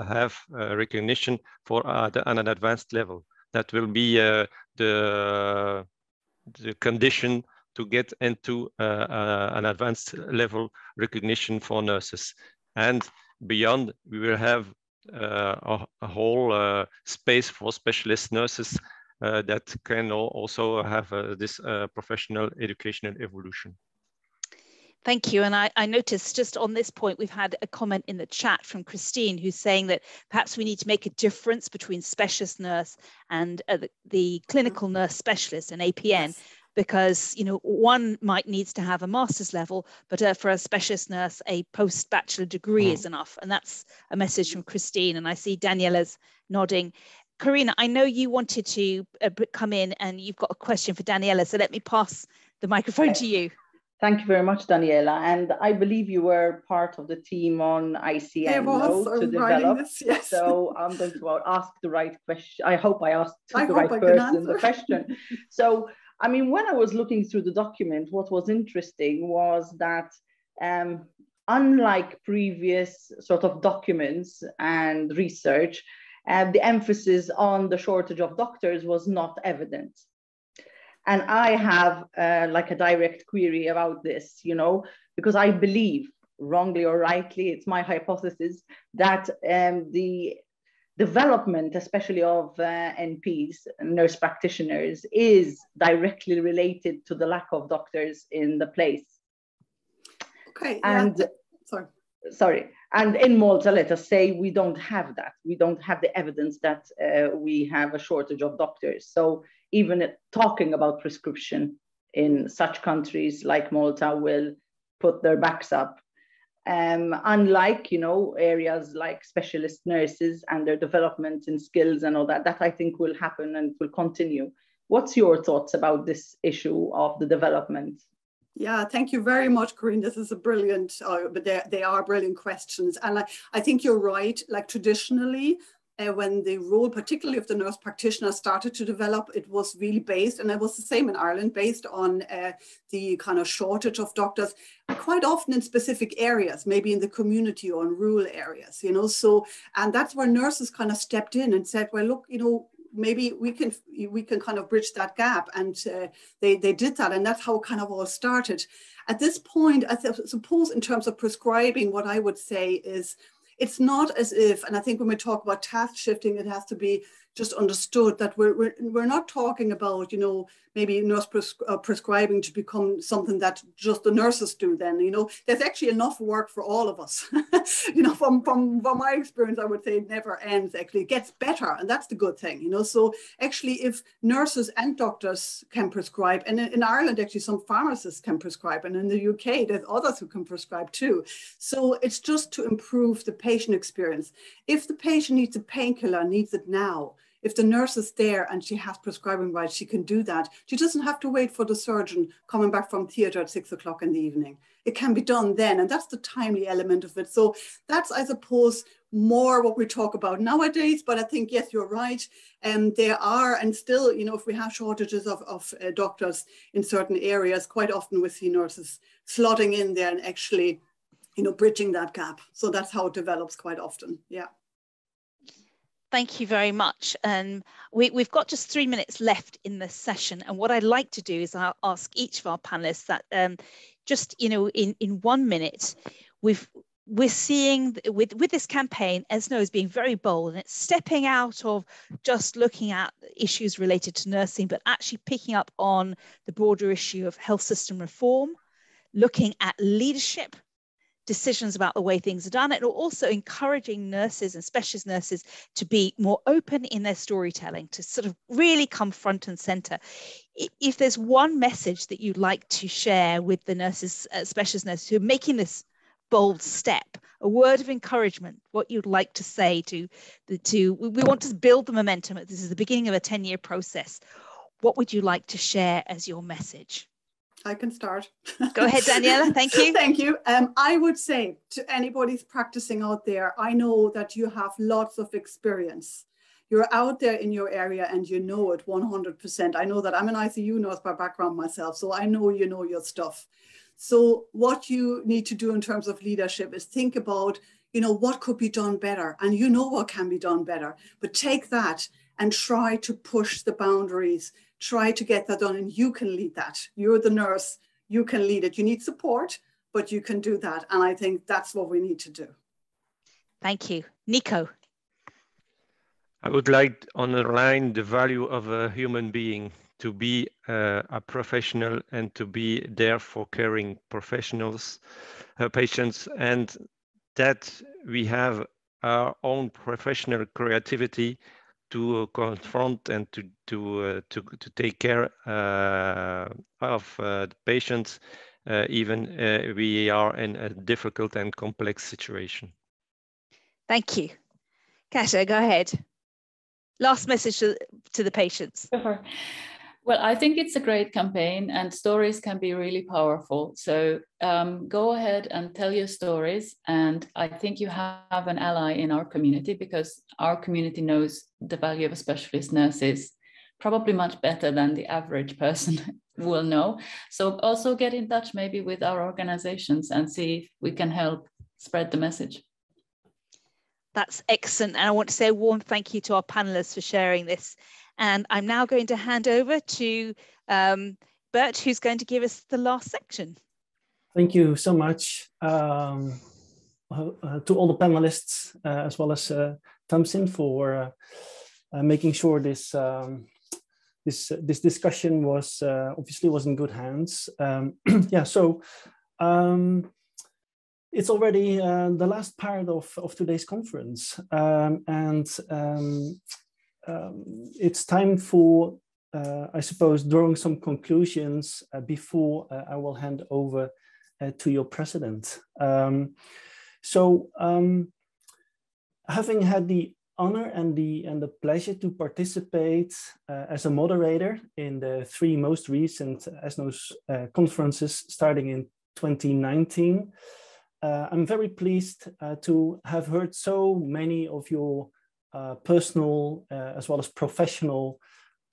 have recognition for the, an advanced level. That will be the the condition to get into an advanced level recognition for nurses. And beyond, we will have a, a, whole uh, space for specialist nurses uh, that can also have uh, this uh, professional educational evolution. Thank you. And I, I, noticed just on this point, we've had a comment in the chat from Christine who's saying that perhaps we need to make a difference between specialist nurse and uh, the, the, clinical nurse specialist and APN. Yes. Because you know one might needs to have a master's level, but uh, for a specialist nurse, a post bachelor degree mm. is enough, and that's a message from Christine. And I see Daniela's nodding. Karina, I know you wanted to uh, come in, and you've got a question for Daniela, so let me pass the microphone to you. Thank you very much, Daniela. And I believe you were part of the team on ICN was, to develop. This, yes. So I'm going to ask the right question. I hope I asked I the right I person the question. [laughs] so, I mean, when I was looking through the document, what was interesting was that um, unlike previous sort of documents and research, uh, the emphasis on the shortage of doctors was not evident. And i have uh, like a direct query about this you know because i believe wrongly or rightly it's my hypothesis that um, the development especially of uh, nps nurse practitioners is directly related to the lack of doctors in the place okay and yeah. sorry sorry and in malta let us say we don't have that we don't have the evidence that uh, we have a shortage of doctors so even talking about prescription in such countries like Malta will put their backs up. Um, unlike, you know, areas like specialist nurses and their development in skills and all that, that I think will happen and will continue. What's your thoughts about this issue of the development? Yeah, thank you very much, Corinne. This is a brilliant, uh, but they, they are brilliant questions. And I, I think you're right. Like traditionally, uh, when the role, particularly of the nurse practitioner, started to develop, it was really based, and it was the same in Ireland, based on uh, the kind of shortage of doctors, quite often in specific areas, maybe in the community or in rural areas, you know. So, and that's where nurses kind of stepped in and said, well, look, you know, maybe we can we can kind of bridge that gap and uh, they they did that and that's how kind of all started at this point i suppose in terms of prescribing what i would say is it's not as if, and I think when we talk about task shifting, it has to be just understood that we're, we're, we're not talking about, you know, maybe nurse uh, prescribing to become something that just the nurses do then, you know, there's actually enough work for all of us. [laughs] you know, from, from, from my experience, I would say it never ends, actually, it gets better. And that's the good thing, you know. So actually, if nurses and doctors can prescribe, and in, in Ireland, actually, some pharmacists can prescribe, and in the UK, there's others who can prescribe too. So it's just to improve the patient experience. If the patient needs a painkiller, needs it now, if the nurse is there and she has prescribing rights, she can do that. She doesn't have to wait for the surgeon coming back from theatre at six o'clock in the evening. It can be done then, and that's the timely element of it. So that's, I suppose, more what we talk about nowadays. But I think, yes, you're right. And um, there are, and still, you know, if we have shortages of, of uh, doctors in certain areas, quite often we see nurses slotting in there and actually, you know, bridging that gap. So that's how it develops quite often. Yeah. Thank you very much. And we, have got just three minutes left in this session. And what I'd like to do is I'll ask each of our panelists that um, just, you know, in, in one minute, we've we're seeing with, with this campaign, ESNO is being very bold and it's stepping out of just looking at issues related to nursing, but actually picking up on the broader issue of health system reform, looking at leadership decisions about the way things are done and also encouraging nurses and specialist nurses to be more open in their storytelling to sort of really come front and center. If there's one message that you'd like to share with the nurses uh, specialist nurses who are making this bold step a word of encouragement what you'd like to say to the to we want to build the momentum this is the beginning of a 10 year process what would you like to share as your message I can start. Go ahead, Daniela. [laughs] Thank you. Thank you. Um, I would say to anybody's practicing out there, I know that you have lots of experience. You're out there in your area and you know it 100%. I know that I'm an ICU nurse by background myself, so I know you know your stuff. So what you need to do in terms of leadership is think about, you know, what could be done better, and you know what can be done better. But take that and try to push the boundaries try to get that done and you can lead that. You're the nurse, you can lead it. You need support, but you can do that. And I think that's what we need to do. Thank you. Nico. I would like to underline the value of a human being to be uh, a professional and to be there for caring professionals, uh, patients, and that we have our own professional creativity to uh, confront and to to uh, to to take care uh, of the patients, even we are in a difficult and complex situation. Thank you, Kaisa. Go ahead. Last message to, to the patients. Sure. Well, I think it's a great campaign and stories can be really powerful. So um, go ahead and tell your stories. And I think you have an ally in our community because our community knows the value of a specialist nurses probably much better than the average person [laughs] will know. So also get in touch maybe with our organizations and see if we can help spread the message. That's excellent. And I want to say a warm thank you to our panelists for sharing this. And I'm now going to hand over to um, Bert, who's going to give us the last section. Thank you so much um, uh, to all the panelists, uh, as well as uh, Tamsin for uh, uh, making sure this um, this this discussion was uh, obviously was in good hands. Um, [clears throat] yeah, so um, it's already uh, the last part of, of today's conference. Um, and um, um, it's time for, uh, I suppose, drawing some conclusions uh, before uh, I will hand over uh, to your president. Um, so um, having had the honor and the, and the pleasure to participate uh, as a moderator in the three most recent ESNO's conferences starting in 2019, uh, I'm very pleased uh, to have heard so many of your uh, personal uh, as well as professional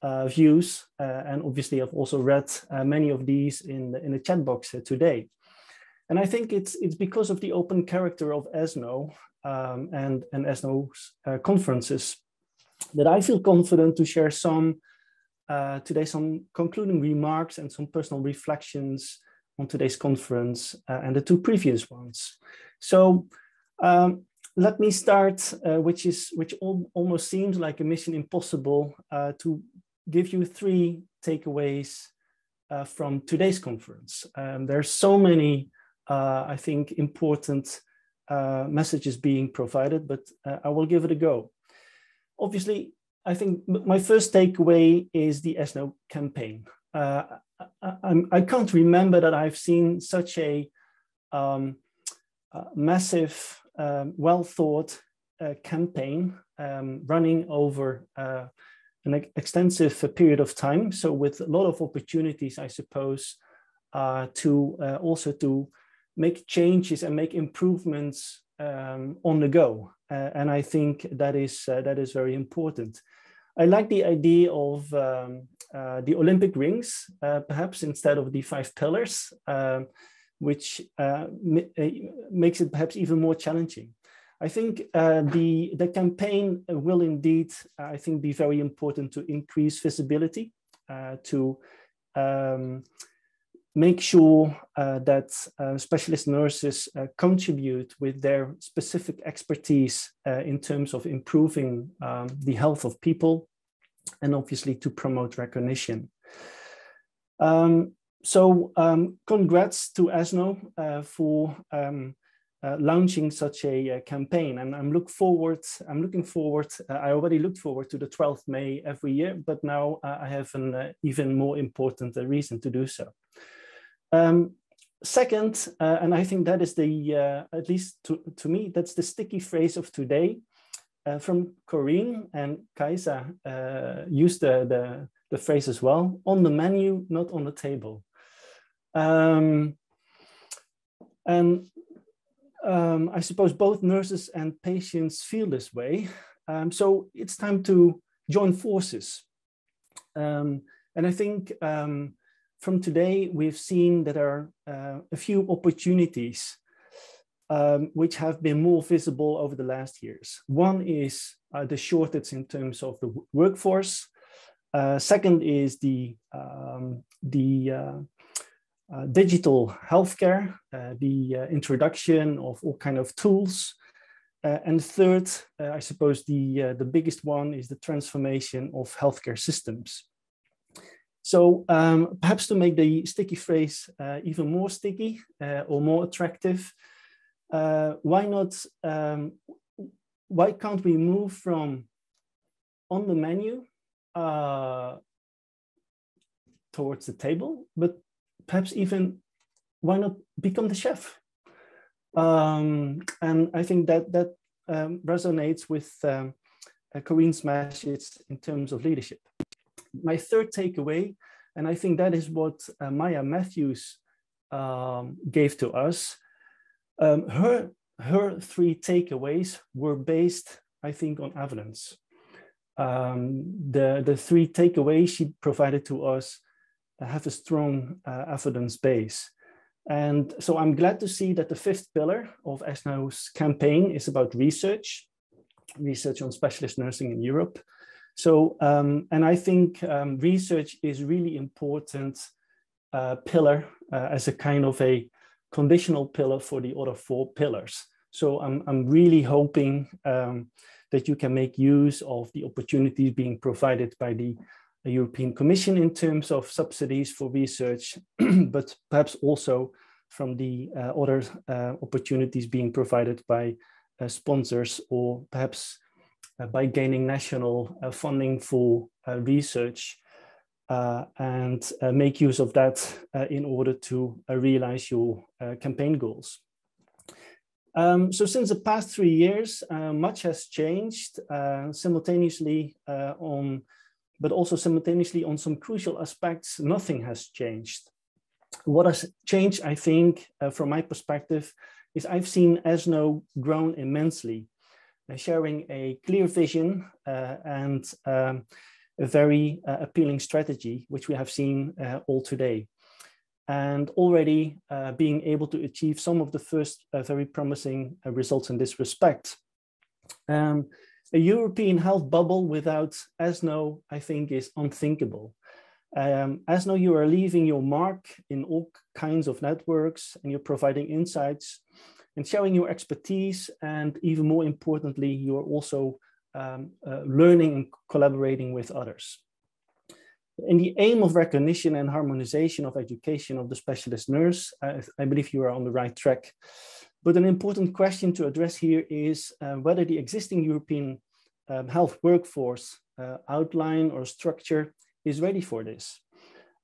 uh, views. Uh, and obviously I've also read many of these in the, in the chat box today. And I think it's, it's because of the open character of ESNO um, and, and ESNO's conferences that I feel confident to share some today, some concluding remarks and some personal reflections on today's conference uh, and the two previous ones. So um, let me start, uh, which is which al almost seems like a mission impossible, uh, to give you three takeaways uh, from today's conference. Um, there's so many, uh, I think, important uh, messages being provided, but I will give it a go. Obviously, I think my first takeaway is the ESNO campaign. Uh, I, I, can't remember that I've seen such a um, massive, um, well thought uh, campaign um, running over uh, an extensive period of time. So with a lot of opportunities, I suppose, uh, to uh, also to make changes and make improvements um, on the go. Uh, and I think that is that is very important. I like the idea of um, the Olympic rings, perhaps instead of the five pillars, um, which uh, uh, makes it perhaps even more challenging. I think uh, the, the campaign will indeed, I think, be very important to increase visibility, to um, make sure uh, that uh, specialist nurses uh, contribute with their specific expertise uh, in terms of improving um, the health of people and obviously to promote recognition. Um, so um, congrats to ESNO uh, for um, uh, launching such a, uh, campaign. And I'm look forward I'm looking forward uh, I already looked forward to the 12th May every year but now uh, I have an uh, even more important reason to do so. Um, second and I think that is the at least to, to me that's the sticky phrase of today from Corinne and Kaisa used the, the, the phrase as well on the menu not on the table um, and um, I suppose both nurses and patients feel this way. Um, so it's time to join forces. Um, and I think um, from today, we've seen that there are uh, a few opportunities um, which have been more visible over the last years. One is uh, the shortage in terms of the workforce. Uh, second is the, the uh, uh, digital healthcare, uh, the uh, introduction of all kind of tools uh, and third, uh, I suppose the, uh, the biggest one is the transformation of healthcare systems. So um, perhaps to make the sticky phrase uh, even more sticky uh, or more attractive, uh, why not, um, why can't we move from on the menu towards the table, but perhaps even why not become the chef? Um, and I think that that um, resonates with um, uh, Corinne's message in terms of leadership. My third takeaway, and I think that is what uh, Maya Matthews um, gave to us, um, her, her three takeaways were based, I think, on evidence. Um, the, the three takeaways she provided to us have a strong uh, evidence base. And so I'm glad to see that the fifth pillar of ESNO's campaign is about research, research on specialist nursing in Europe. So, um, and I think um, research is really important uh, pillar uh, as a kind of a conditional pillar for the other four pillars. So I'm, I'm really hoping um, that you can make use of the opportunities being provided by the European Commission in terms of subsidies for research, [clears throat] but perhaps also from the uh, other uh, opportunities being provided by uh, sponsors or perhaps uh, by gaining national uh, funding for uh, research and make use of that in order to realize your campaign goals. Um, so since the past three years, much has changed simultaneously on but also simultaneously on some crucial aspects, nothing has changed. What has changed, I think, uh, from my perspective, is I've seen ESNO grown immensely, uh, sharing a clear vision uh, and um, a very uh, appealing strategy, which we have seen uh, all today. And already uh, being able to achieve some of the first very promising results in this respect. Um, a European health bubble without ESNO, I think, is unthinkable. Um, ESNO, you are leaving your mark in all kinds of networks and you're providing insights and sharing your expertise. And even more importantly, you're also um, uh, learning and collaborating with others. In the aim of recognition and harmonization of education of the specialist nurse, I, I believe you are on the right track. But an important question to address here is uh, whether the existing European um, health workforce uh, outline or structure is ready for this.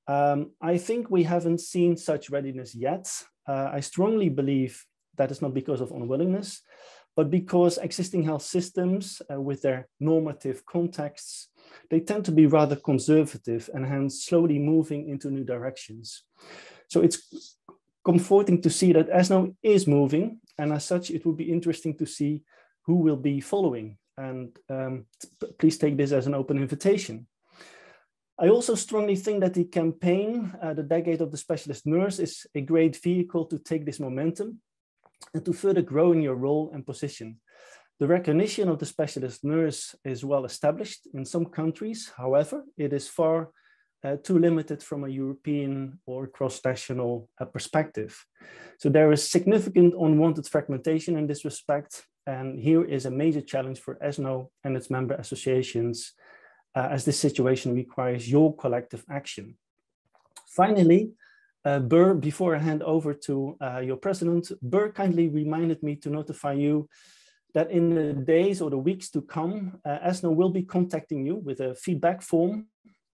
Um, I think we haven't seen such readiness yet. Uh, I strongly believe that is not because of unwillingness, but because existing health systems uh, with their normative contexts, they tend to be rather conservative and hence slowly moving into new directions. So it's comforting to see that ESNO is moving, and as such, it would be interesting to see who will be following. And um, please take this as an open invitation. I also strongly think that the campaign, uh, the Decade of the Specialist Nurse, is a great vehicle to take this momentum and to further grow in your role and position. The recognition of the specialist nurse is well established in some countries. However, it is far uh, too limited from a European or cross-national uh, perspective. So there is significant unwanted fragmentation in this respect. And here is a major challenge for ESNO and its member associations uh, as this situation requires your collective action. Finally, uh, Ber, before I hand over to uh, your president, Ber kindly reminded me to notify you that in the days or the weeks to come, uh, ESNO will be contacting you with a feedback form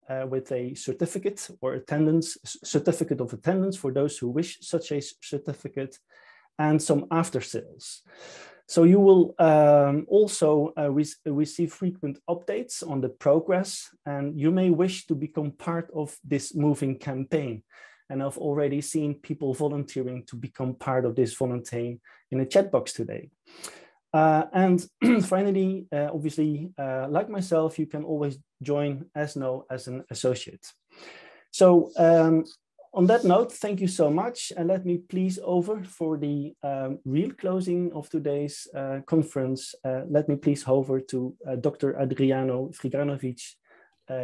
uh, with a certificate or attendance, certificate of attendance for those who wish such a certificate, and some after sales. So you will um, also uh, re receive frequent updates on the progress, and you may wish to become part of this moving campaign. And I've already seen people volunteering to become part of this volunteering in a chat box today. Uh, and [clears throat] finally, uh, obviously, uh, like myself, you can always join ESNO as an associate. So um, on that note, thank you so much. And let me please over for the um, real closing of today's uh, conference. Uh, let me please over to uh, Dr. Adriano Friganovic,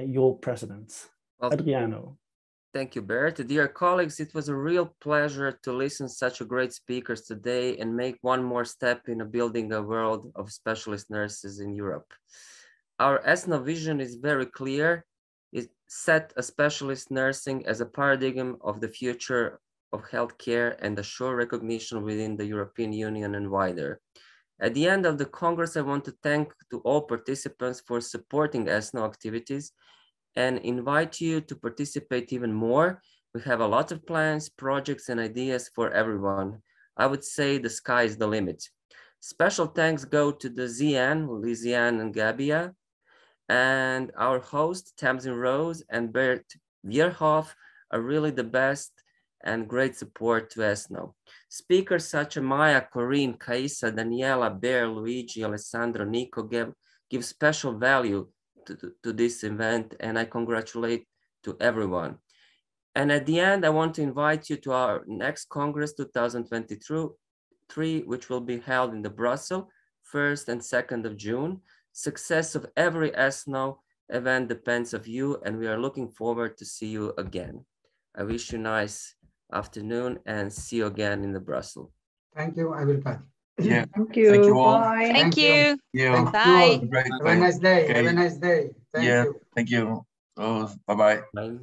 your president. Well, Adriano. Thank you, Bert. Dear colleagues, it was a real pleasure to listen to such a great speakers today and make one more step in building a world of specialist nurses in Europe. Our ESNO vision is very clear. It set a specialist nursing as a paradigm of the future of healthcare and assure recognition within the European Union and wider. At the end of the Congress, I want to thank to all participants for supporting ESNO activities and invite you to participate even more. We have a lot of plans, projects, and ideas for everyone. I would say the sky is the limit. Special thanks go to the ZN, Liziane and Gabia, and our host, Tamsin Rose and Bert Vrijhoef are really the best and great support to ESNO. Speakers such as Maya, Corinne, Kaisa, Daniela, Ber, Luigi, Alessandro, Nico give, give special value to, to, this event and I congratulate to everyone. And at the end, I want to invite you to our next Congress 2023, which will be held in the Brussels, 1st and 2nd of June. Success of every ESNO event depends of you and we are looking forward to see you again. I wish you nice afternoon and see you again in the Brussels. Thank you. I will pass. Yeah. [laughs] Thank you. Thank you all. Bye. Thank, Thank you. Yeah. Bye. Great. Have a nice day. Have a nice day. Thank yeah. you. Thank you. Oh, bye bye. Bye.